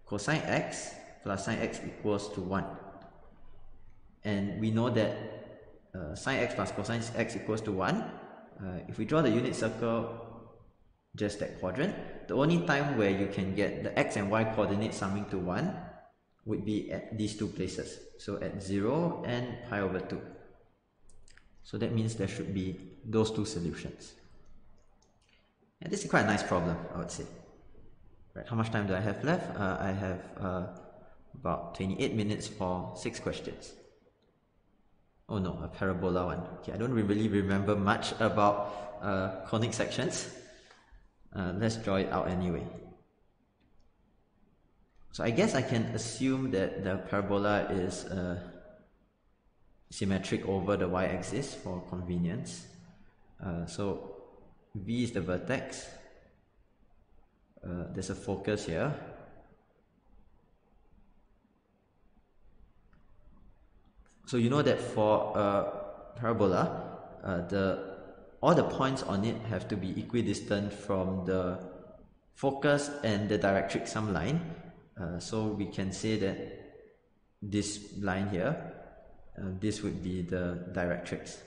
cosine x plus sine x equals to 1. And we know that uh, sine x plus cosine x equals to 1. Uh, if we draw the unit circle just that quadrant, the only time where you can get the x and y coordinates summing to 1 would be at these two places. So at 0 and pi over 2. So that means there should be those two solutions. And this is quite a nice problem, I would say. Right, how much time do I have left? Uh, I have uh, about 28 minutes for six questions. Oh no, a parabola one. Okay, I don't really remember much about uh, conic sections. Uh, let's draw it out anyway. So I guess I can assume that the parabola is uh, symmetric over the y-axis for convenience. Uh, so V is the vertex, uh, there's a focus here so you know that for a parabola uh, the all the points on it have to be equidistant from the focus and the directrix sum line. Uh, so we can say that this line here uh, this would be the directrix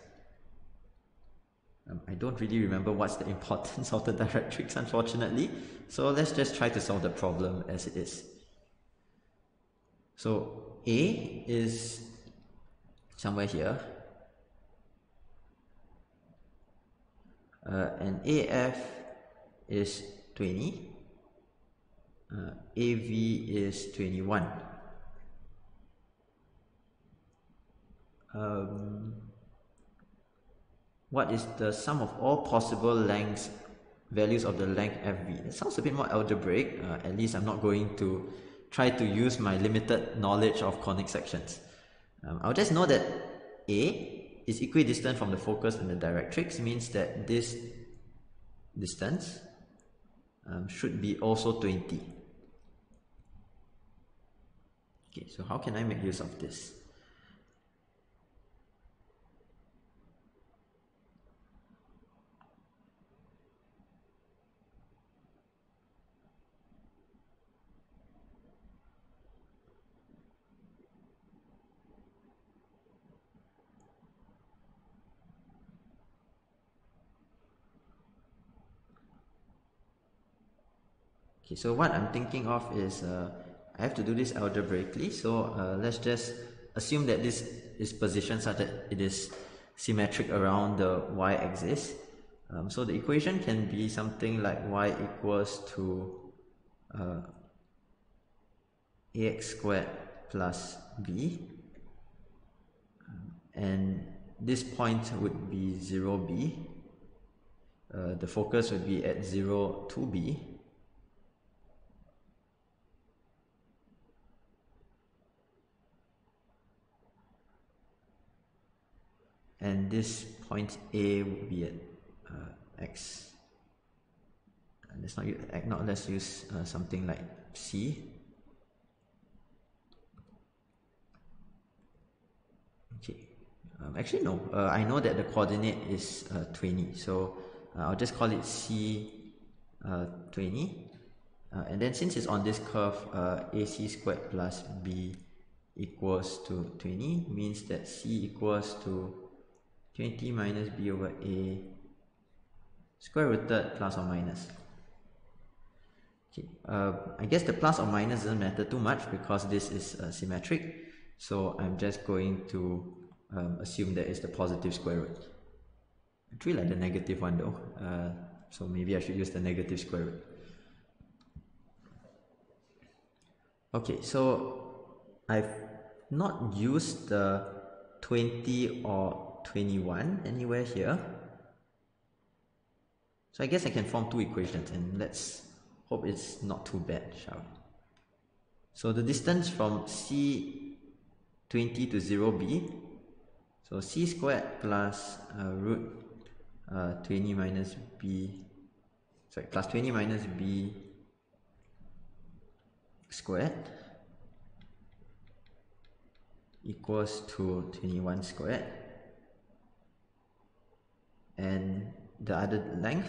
um, I don't really remember what's the importance of the directrix unfortunately, so let's just try to solve the problem as it is. So A is somewhere here, uh, and AF is 20, uh, AV is 21. Um, what is the sum of all possible lengths values of the length fv it sounds a bit more algebraic uh, at least i'm not going to try to use my limited knowledge of conic sections um, i'll just know that a is equidistant from the focus and the directrix means that this distance um, should be also 20 okay so how can i make use of this Okay, so what I'm thinking of is uh, I have to do this algebraically. So uh, let's just assume that this is positioned such that it is symmetric around the y-axis. Um, so the equation can be something like y equals to uh, ax squared plus b. And this point would be 0b. Uh, the focus would be at 0, 2b. And this point A would be at uh, X. Let's not use, not let's use uh, something like C. Okay, um, actually no, uh, I know that the coordinate is uh, 20, so uh, I'll just call it C uh, 20. and then since it's on this curve, AC squared plus B equals to 20 means that C equals to 20 minus b over a square rooted plus or minus. Okay, uh, I guess the plus or minus doesn't matter too much because this is uh, symmetric. So I'm just going to um, assume that it's the positive square root. I actually like the negative one though. Uh, so maybe I should use the negative square root. Okay, so I've not used the 20 or 21 anywhere here So I guess I can form two equations and let's hope it's not too bad, shall we? So the distance from C20 to 0b, so c squared plus uh, root uh, 20 minus b, sorry, plus 20 minus b squared equals to 21 squared and the other length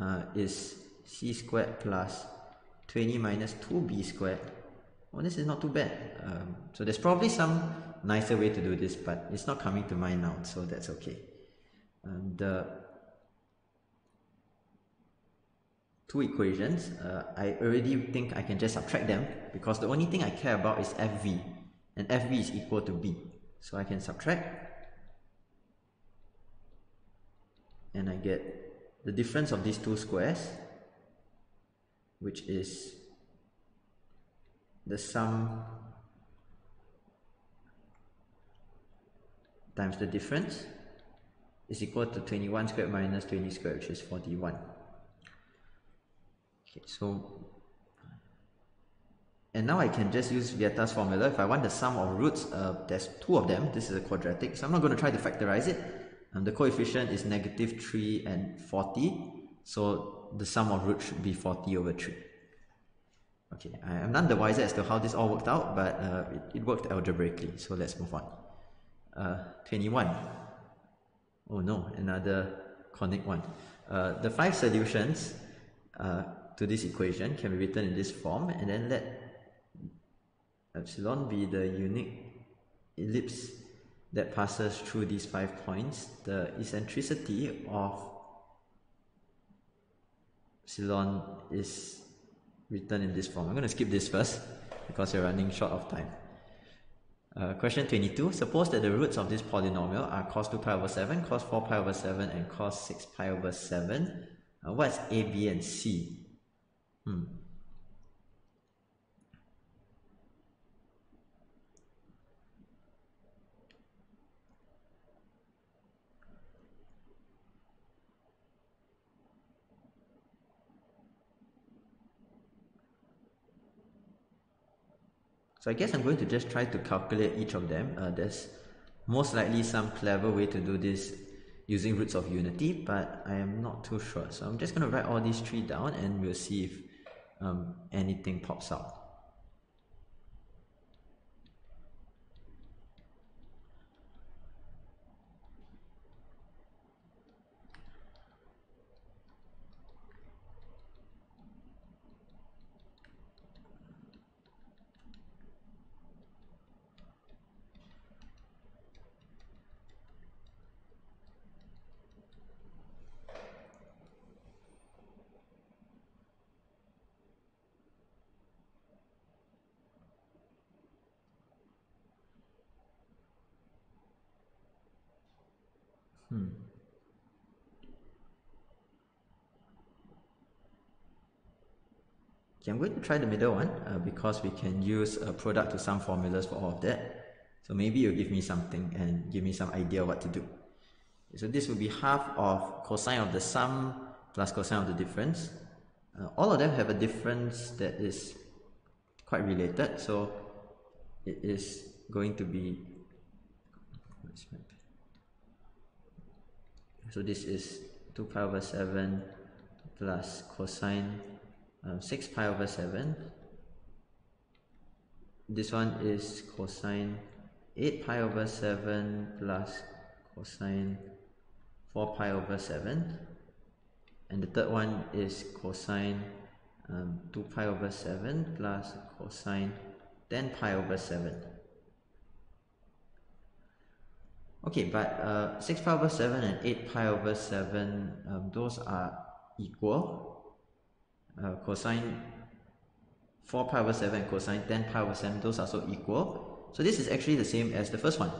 uh, is c squared plus 20 minus 2b squared. Well this is not too bad. Um, so there's probably some nicer way to do this but it's not coming to mind now so that's okay. Um, the two equations uh, I already think I can just subtract them because the only thing I care about is fv and fv is equal to b. So I can subtract and I get the difference of these two squares which is the sum times the difference is equal to 21 squared minus 20 squared which is 41 okay so and now I can just use Vieta's formula. If I want the sum of roots uh, there's two of them. This is a quadratic. So I'm not going to try to factorize it um, the coefficient is negative 3 and 40 so the sum of roots should be 40 over 3 okay I am none the wiser as to how this all worked out but uh, it, it, worked algebraically. So let's move on. Uh, 21 oh no another conic one. Uh, the five solutions uh, to this equation can be written in this form and then let epsilon be the unique ellipse that passes through these five points, the eccentricity of epsilon is written in this form. I'm going to skip this first because we're running short of time. Uh, question 22. Suppose that the roots of this polynomial are cos 2 pi over 7, cos 4 pi over 7, and cos 6 pi over 7. Uh, what's A, B, and C? Hmm. So I guess I'm going to just try to calculate each of them. Uh, there's most likely some clever way to do this using roots of unity, but I am not too sure. So I'm just going to write all these three down and we'll see if um, anything pops out. Okay, I'm going to try the middle one uh, because we can use a product to sum formulas for all of that. So maybe you'll give me something and give me some idea what to do. So this will be half of cosine of the sum plus cosine of the difference. Uh, all of them have a difference that is quite related. So it is going to be so this is 2 pi over 7 plus cosine um, 6 pi over 7 this one is cosine 8 pi over 7 plus cosine 4 pi over 7 and the third one is cosine um, 2 pi over 7 plus cosine 10 pi over 7 Okay, but uh, 6 pi over 7 and 8 pi over 7, um, those are equal. Uh, cosine 4 pi over 7 and cosine 10 pi over 7, those are so equal. So this is actually the same as the first one.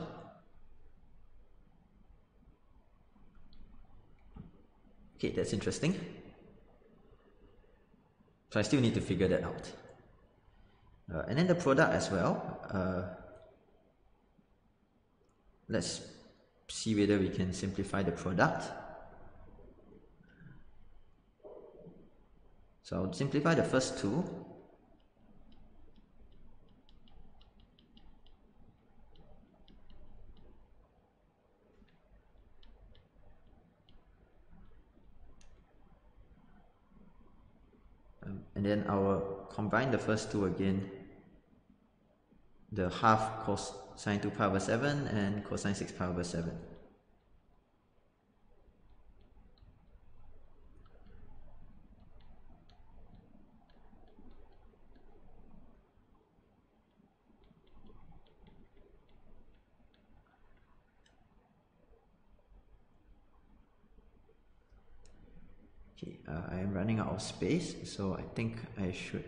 Okay, that's interesting. So I still need to figure that out. Uh, and then the product as well. Uh, let's see whether we can simplify the product. So I'll simplify the first two. Um, and then I will combine the first two again. The half cosine 2 pi over 7 and cosine 6 pi over 7. Okay, uh, I am running out of space, so I think I should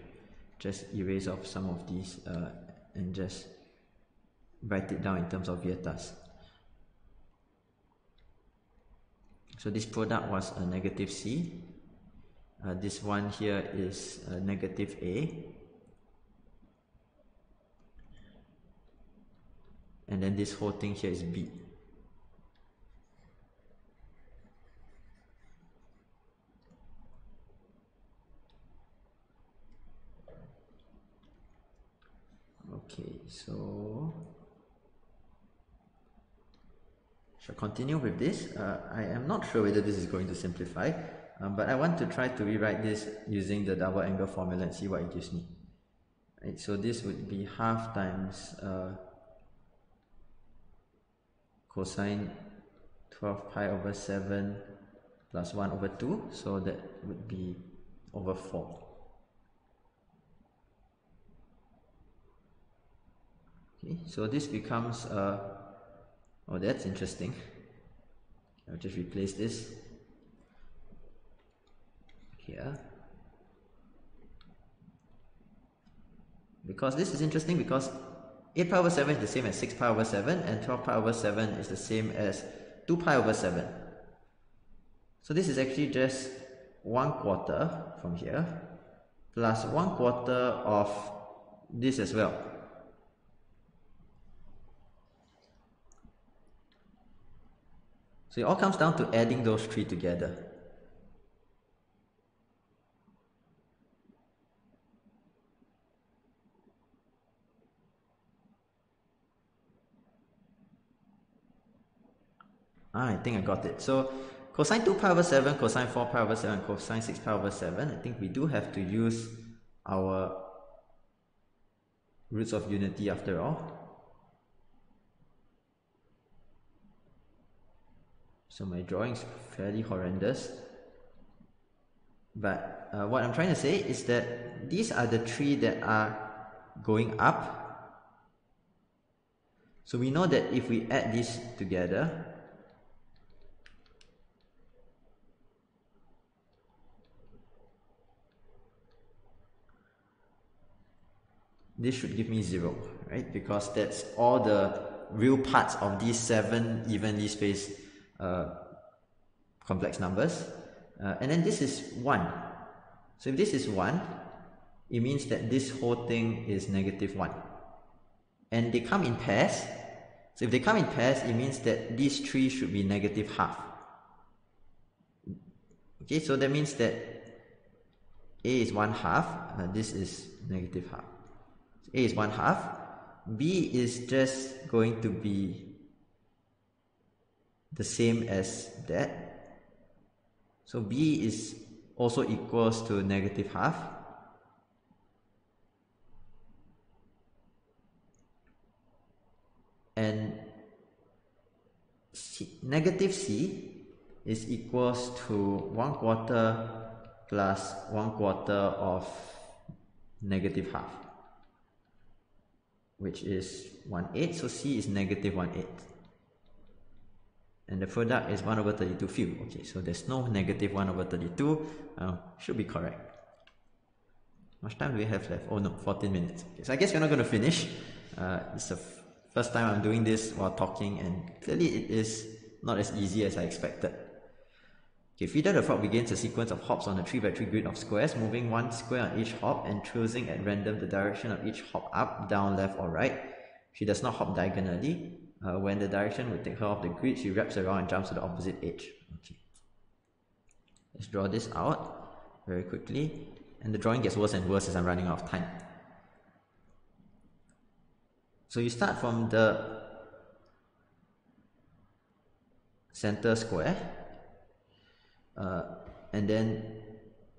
just erase off some of these uh, and just write it down in terms of Vieta's. So this product was a negative C. Uh, this one here is a negative A. And then this whole thing here is B. Okay, so shall continue with this. Uh, I am not sure whether this is going to simplify, um, but I want to try to rewrite this using the double angle formula and see what it gives me. Right, so this would be half times uh, cosine 12 pi over 7 plus 1 over 2, so that would be over 4. Okay, so this becomes, oh that's interesting. I'll just replace this here. Because this is interesting because 8 pi over 7 is the same as 6 pi over 7 and 12 pi over 7 is the same as 2 pi over 7. So this is actually just 1 quarter from here plus 1 quarter of this as well. So it all comes down to adding those three together. Ah, I think I got it. So cosine 2 pi over 7, cosine 4 pi over 7, cosine 6 pi over 7, I think we do have to use our roots of unity after all. So my drawing is fairly horrendous. But uh, what I'm trying to say is that these are the three that are going up. So we know that if we add these together, this should give me 0, right? Because that's all the real parts of these seven evenly spaced complex numbers. Uh, and then this is 1. So if this is 1, it means that this whole thing is negative 1. And they come in pairs. So if they come in pairs, it means that these three should be negative half. Okay, so that means that A is 1 half, uh, this is negative half. So A is 1 half, B is just going to be the same as that. So b is also equals to negative half. And C, negative c is equals to 1 quarter plus 1 quarter of negative half which is 1 8 so c is negative 1 8 and the product is 1 over 32 few. Okay, so there's no negative 1 over 32. Uh, should be correct. How much time do we have left? Oh no, 14 minutes. Okay, so I guess we're not going to finish. Uh, it's the first time I'm doing this while talking and clearly it is not as easy as I expected. Okay, Frieda the Frog begins a sequence of hops on a 3 by 3 grid of squares, moving one square on each hop and choosing at random the direction of each hop up, down, left or right. She does not hop diagonally. Uh, when the direction will take her off the grid, she wraps around and jumps to the opposite edge. Okay. Let's draw this out very quickly. And the drawing gets worse and worse as I'm running out of time. So you start from the center square uh, and then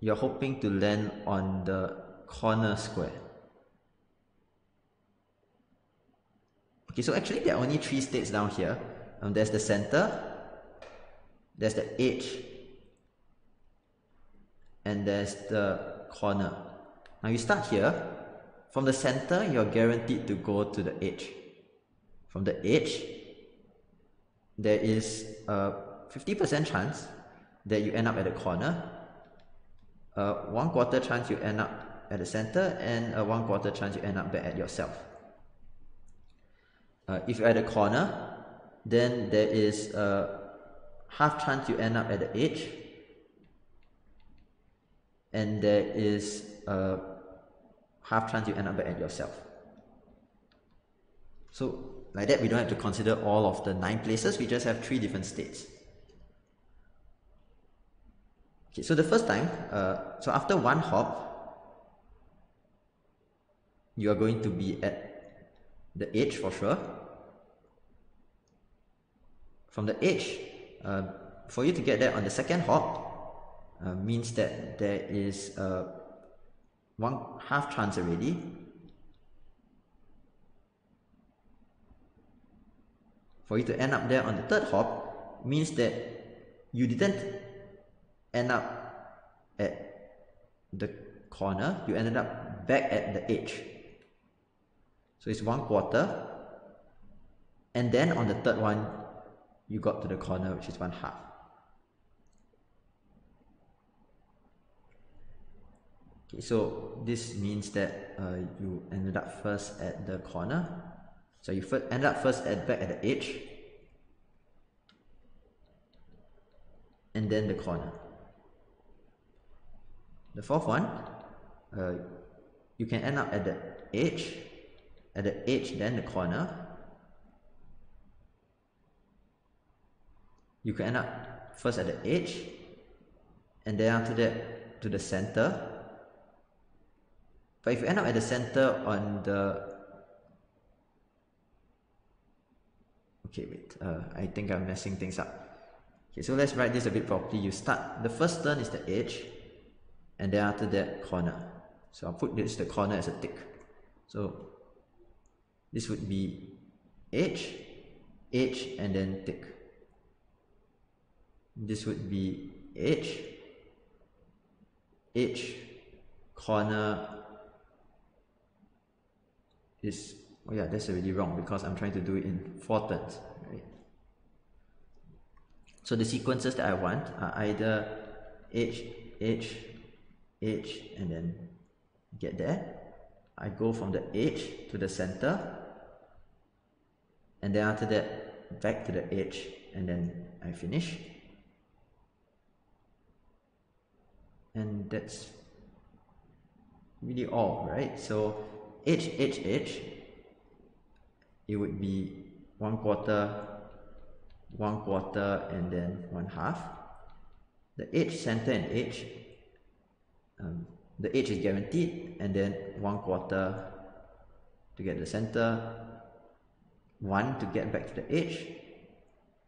you're hoping to land on the corner square. Okay, so actually there are only three states down here. Um, there's the center, there's the edge, and there's the corner. Now you start here. From the center, you're guaranteed to go to the edge. From the edge, there is a 50% chance that you end up at the corner, a one quarter chance you end up at the center, and a one quarter chance you end up back at yourself. Uh, if you're at the corner, then there is a half chance you end up at the edge, and there is a half chance you end up at yourself. So like that, we don't have to consider all of the nine places, we just have three different states. Okay, so the first time, uh, so after one hop, you are going to be at the edge for sure. From the edge, uh, for you to get there on the second hop, uh, means that there is uh, one half chance already for you to end up there on the third hop means that you didn't end up at the corner, you ended up back at the edge. So it's one quarter, and then on the third one, you got to the corner, which is one half. Okay, so this means that uh, you ended up first at the corner, so you first end up first at back at the edge and then the corner. The fourth one, uh, you can end up at the edge, at the edge then the corner. You can end up first at the edge and then after that to the center. But if you end up at the center on the Okay, wait, uh, I think I'm messing things up. Okay, so let's write this a bit properly. You start, the first turn is the edge, and then after that, corner. So I'll put this, the corner as a tick. So this would be edge, edge, and then tick. This would be edge, edge, corner is Oh yeah, that's already wrong because I'm trying to do it in four turns. Right? So the sequences that I want are either edge, edge, edge, and then get there. I go from the edge to the center, and then after that, back to the edge, and then I finish. And that's really all, right? So edge, edge, edge, it would be one quarter, one quarter, and then one half. The edge, center, and edge, um, the edge is guaranteed, and then one quarter to get the center, one to get back to the edge,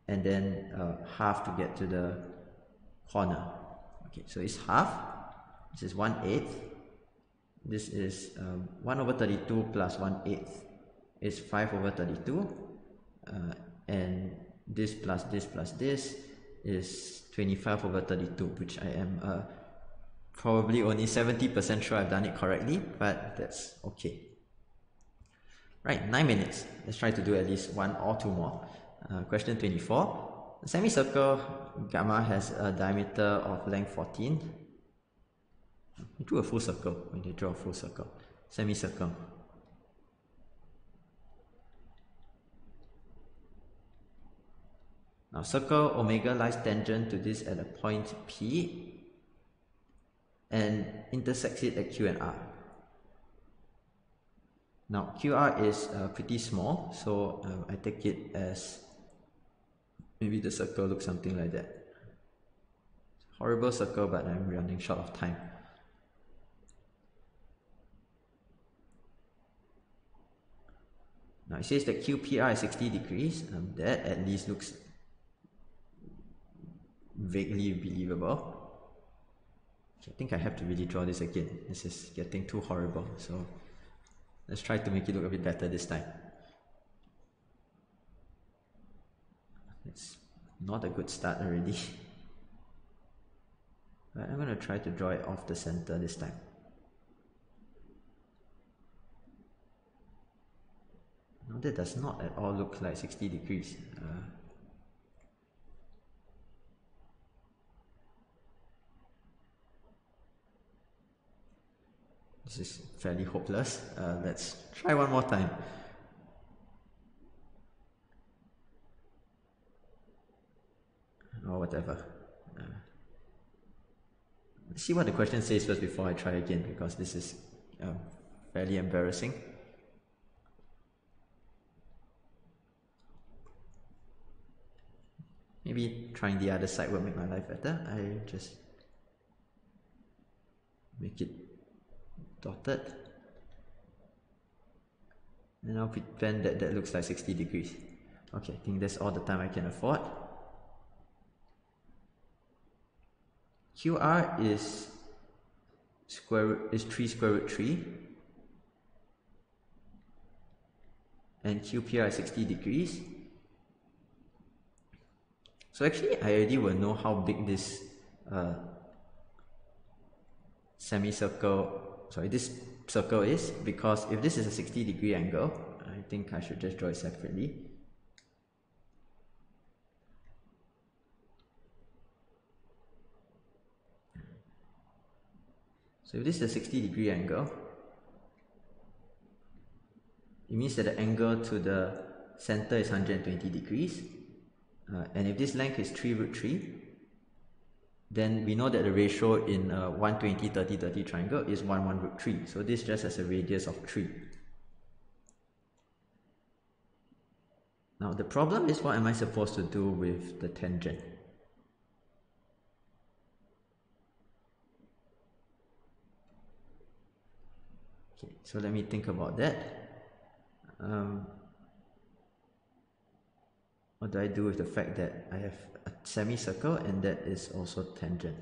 and then uh, half to get to the corner. Okay, so it's half. This is one eighth. This is um, 1 over 32 plus 1 eighth is 5 over 32 uh, and this plus this plus this is 25 over 32 which I am uh, probably only 70% sure I've done it correctly but that's okay right 9 minutes. Let's try to do at least one or two more. Uh, question 24 a semicircle gamma has a diameter of length 14 we drew a full circle. When they draw a full circle. Semicircle. Now circle omega lies tangent to this at a point P and intersects it at Q and R. Now QR is uh, pretty small, so um, I take it as maybe the circle looks something like that. Horrible circle, but I'm running short of time. Now it says that QPR is 60 degrees, um, that at least looks vaguely believable. I think I have to really draw this again. This is getting too horrible. So let's try to make it look a bit better this time. It's not a good start already. but I'm going to try to draw it off the center this time. Now that does not at all look like 60 degrees. Uh, this is fairly hopeless. Uh, let's try one more time. Or whatever. Uh, see what the question says first before I try again because this is uh, fairly embarrassing. Maybe trying the other side will make my life better. I just make it dotted. And I'll pretend that that looks like 60 degrees. Okay, I think that's all the time I can afford. QR is square is 3 square root 3 and QPR is 60 degrees so actually, I already will know how big this uh, semicircle, sorry, this circle is because if this is a 60 degree angle, I think I should just draw it separately. So if this is a 60 degree angle, it means that the angle to the center is 120 degrees uh, and if this length is 3 root 3, then we know that the ratio in a 120, 30, 30 triangle is 1, 1 root 3. So this just has a radius of 3. Now the problem is what am I supposed to do with the tangent? Okay, so let me think about that. Um, what do I do with the fact that I have a semicircle and that is also tangent?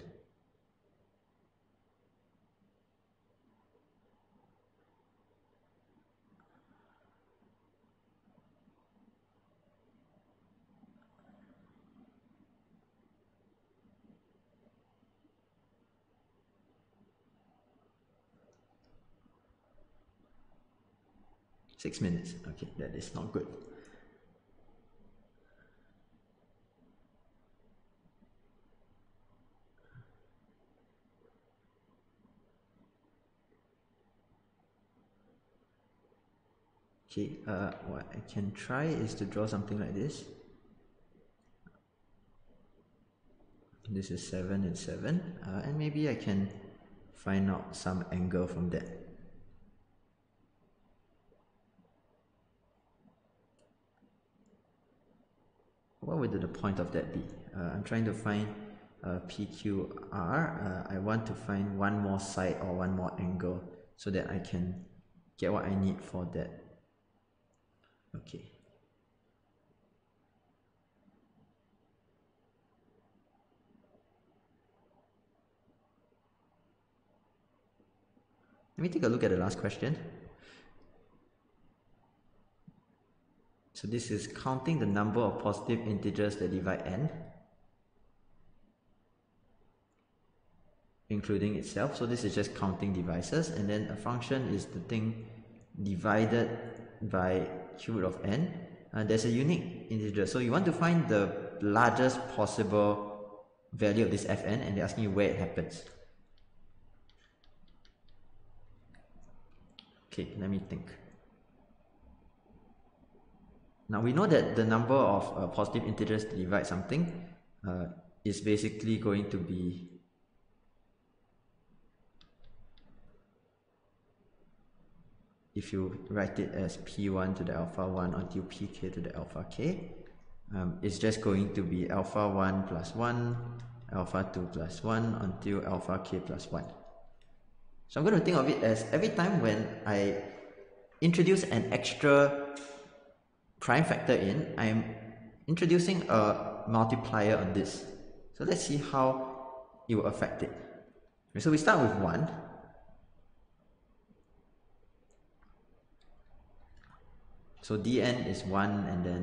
Six minutes. Okay, that is not good. Okay, uh, what I can try is to draw something like this. This is 7 and 7, uh, and maybe I can find out some angle from that. What would the point of that be? Uh, I'm trying to find uh, PQR. Uh, I want to find one more side or one more angle so that I can get what I need for that Okay. Let me take a look at the last question. So this is counting the number of positive integers that divide n, including itself. So this is just counting divisors, and then a function is the thing divided by cube root of n, uh, there's a unique integer. So you want to find the largest possible value of this fn and they're asking you where it happens. Okay, let me think. Now we know that the number of uh, positive integers to divide something uh, is basically going to be if you write it as p1 to the alpha 1 until pk to the alpha k, um, it's just going to be alpha 1 plus 1, alpha 2 plus 1 until alpha k plus 1. So I'm going to think of it as every time when I introduce an extra prime factor in, I'm introducing a multiplier on this. So let's see how it will affect it. So we start with 1. So dn is 1 and then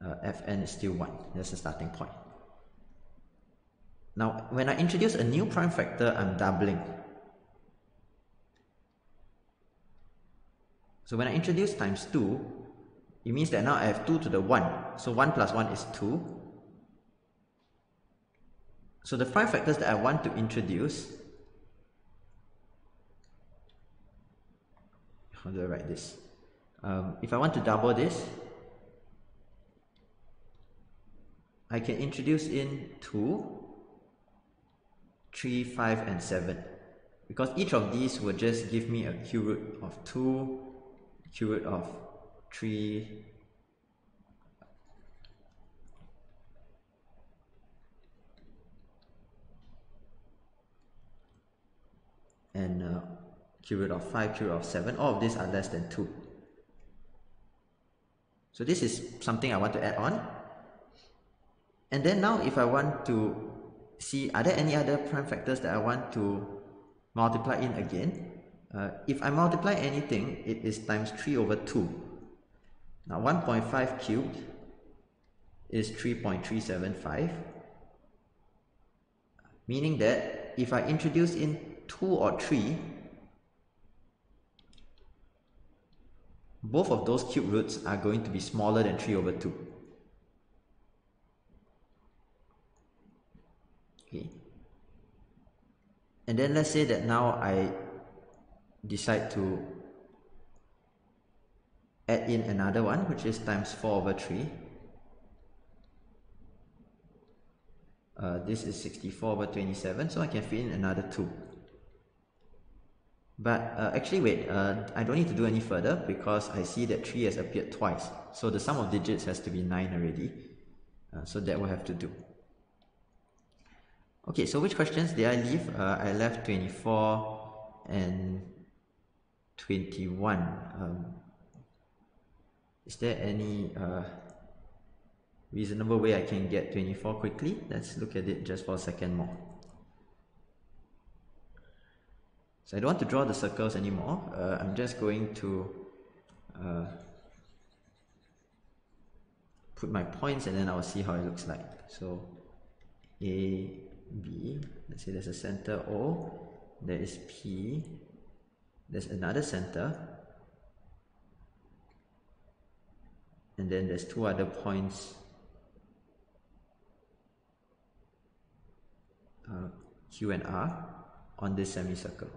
uh, fn is still 1. That's the starting point. Now, when I introduce a new prime factor, I'm doubling. So when I introduce times 2, it means that now I have 2 to the 1. So 1 plus 1 is 2. So the prime factors that I want to introduce, how do I write this? Um, if I want to double this, I can introduce in 2, 3, 5 and 7 because each of these will just give me a cube root of 2, cube root of 3, and uh, cube root of 5, cube root of 7, all of these are less than 2. So this is something I want to add on. And then now if I want to see, are there any other prime factors that I want to multiply in again? Uh, if I multiply anything, it is times 3 over 2. Now 1.5 cubed is 3.375, meaning that if I introduce in 2 or 3, both of those cube roots are going to be smaller than 3 over 2. Okay. And then let's say that now I decide to add in another one, which is times 4 over 3. Uh, this is 64 over 27, so I can fit in another 2. But uh, actually wait, uh, I don't need to do any further because I see that 3 has appeared twice. So the sum of digits has to be 9 already. Uh, so that will have to do. Okay, so which questions did I leave? Uh, I left 24 and 21. Um, is there any uh, reasonable way I can get 24 quickly? Let's look at it just for a second more. So I don't want to draw the circles anymore. Uh, I'm just going to uh, put my points and then I'll see how it looks like. So A, B, let's say there's a center O, there is P, there's another center, and then there's two other points uh, Q and R on this semicircle.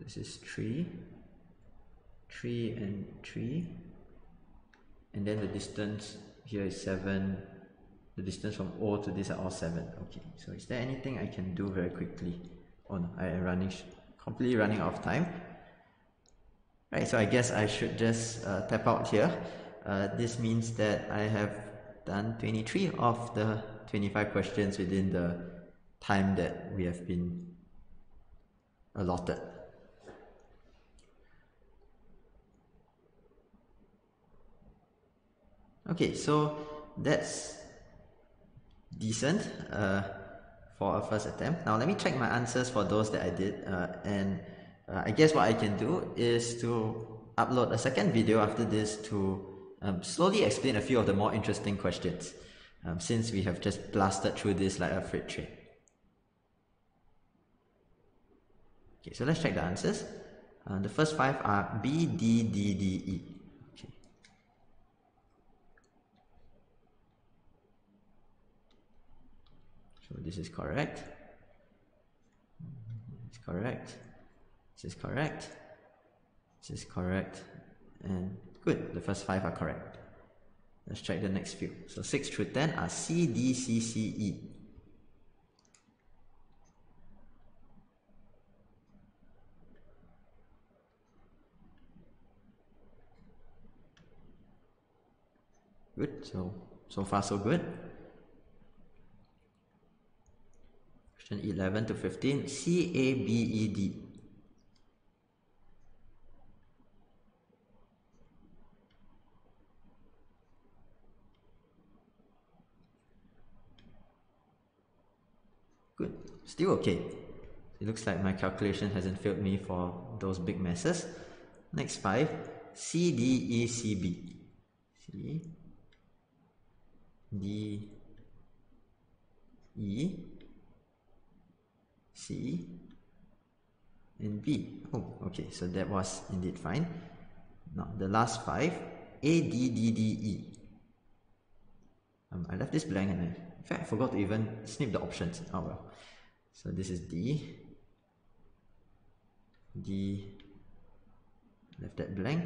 This is 3 3 and 3 and then the distance here is 7 the distance from O to this are all 7 okay so is there anything I can do very quickly? Oh no I am running completely running out of time. Right so I guess I should just uh, tap out here. Uh, this means that I have done 23 of the 25 questions within the time that we have been allotted Okay, so that's decent uh, for a first attempt. Now let me check my answers for those that I did uh, and uh, I guess what I can do is to upload a second video after this to um, slowly explain a few of the more interesting questions um, since we have just blasted through this like a freight train. Okay, so let's check the answers. Uh, the first five are B, D, D, D, E. So this is correct. It's correct. This is correct. This is correct. And good, the first five are correct. Let's check the next few. So 6 through 10 are C, D, C, C, E. Good, so, so far so good. Question 11 to 15, C, A, B, E, D. Good, still okay. It looks like my calculation hasn't failed me for those big masses. Next five, C, D, E, C, B. C, D, E, C, and B. Oh, okay, so that was indeed fine. Now, the last five, A, D, D, D, E. Um, I left this blank and I, in fact, I forgot to even snip the options. Oh well. So this is D, D, left that blank,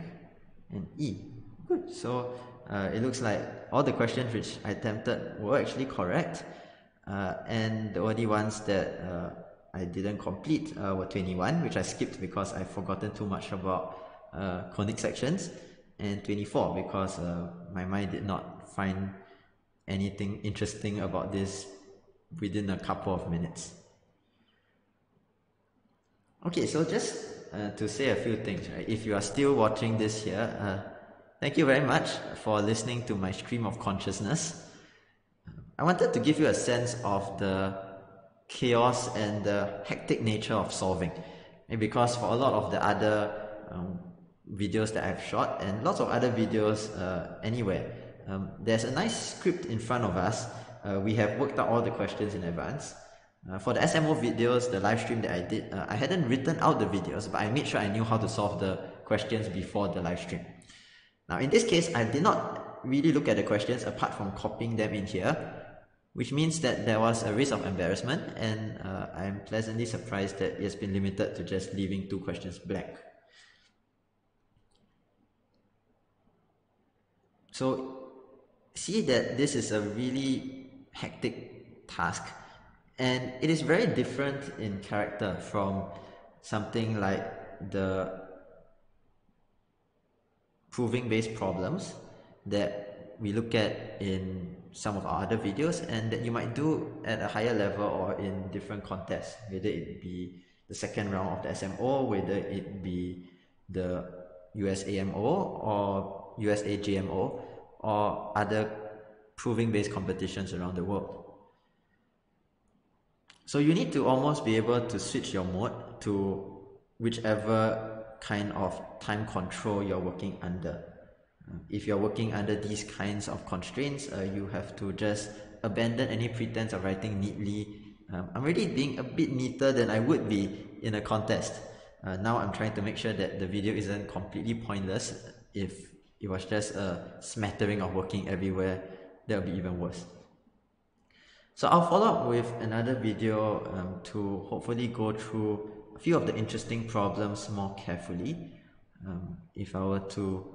and E. Good. So uh, it looks like all the questions which I attempted were actually correct. Uh, and the only ones that uh, I didn't complete uh, were 21, which I skipped because I've forgotten too much about uh, conic sections, and 24 because uh, my mind did not find anything interesting about this within a couple of minutes. Okay, so just uh, to say a few things, right? If you are still watching this here, uh, thank you very much for listening to my stream of consciousness. I wanted to give you a sense of the chaos and the hectic nature of solving. And because for a lot of the other um, videos that I've shot and lots of other videos uh, anywhere, um, there's a nice script in front of us. Uh, we have worked out all the questions in advance. Uh, for the SMO videos, the live stream that I did, uh, I hadn't written out the videos, but I made sure I knew how to solve the questions before the live stream. Now, in this case, I did not really look at the questions apart from copying them in here, which means that there was a risk of embarrassment, and uh, I'm pleasantly surprised that it's been limited to just leaving two questions blank. So, see that this is a really hectic task and it is very different in character from something like the proving based problems that we look at in some of our other videos and that you might do at a higher level or in different contests, whether it be the second round of the SMO, whether it be the USAMO or USAJMO or other proving based competitions around the world. So you need to almost be able to switch your mode to whichever kind of time control you're working under. If you're working under these kinds of constraints, uh, you have to just abandon any pretense of writing neatly. Um, I'm really being a bit neater than I would be in a contest. Uh, now I'm trying to make sure that the video isn't completely pointless. If it was just a smattering of working everywhere, that would be even worse. So I'll follow up with another video um, to hopefully go through a few of the interesting problems more carefully. Um, if I were to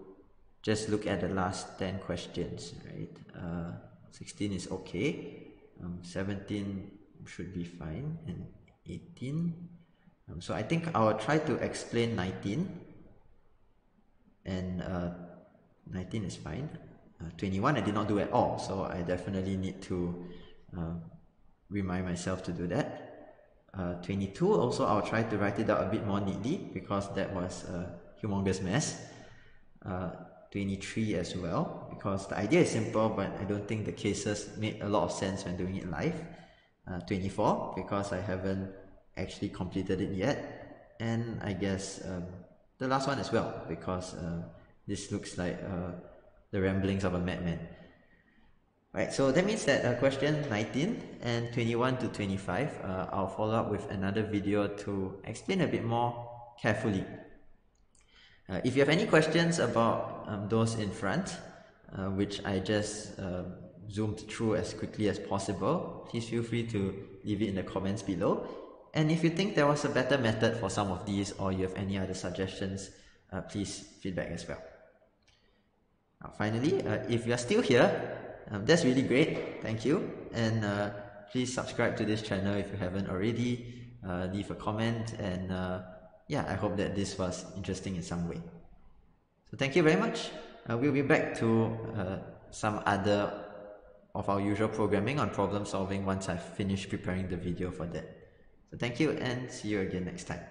just look at the last 10 questions, right? Uh, 16 is okay, um, 17 should be fine, and 18. Um, so I think I will try to explain 19, and uh, 19 is fine. Uh, 21 I did not do at all, so I definitely need to uh, remind myself to do that. Uh, 22 also I'll try to write it out a bit more neatly because that was a humongous mess. Uh, 23 as well because the idea is simple but I don't think the cases made a lot of sense when doing it live. Uh, 24 because I haven't actually completed it yet and I guess um, the last one as well because uh, this looks like uh, the ramblings of a madman. Right, so that means that uh, question 19 and 21 to 25, uh, I'll follow up with another video to explain a bit more carefully. Uh, if you have any questions about um, those in front, uh, which I just uh, zoomed through as quickly as possible, please feel free to leave it in the comments below. And if you think there was a better method for some of these or you have any other suggestions, uh, please feedback as well. Now, finally, if you are still here, um, that's really great. Thank you. And uh, please subscribe to this channel if you haven't already. Uh, leave a comment and uh, yeah, I hope that this was interesting in some way. So thank you very much. Uh, we'll be back to uh, some other of our usual programming on problem solving once I've finished preparing the video for that. So thank you and see you again next time.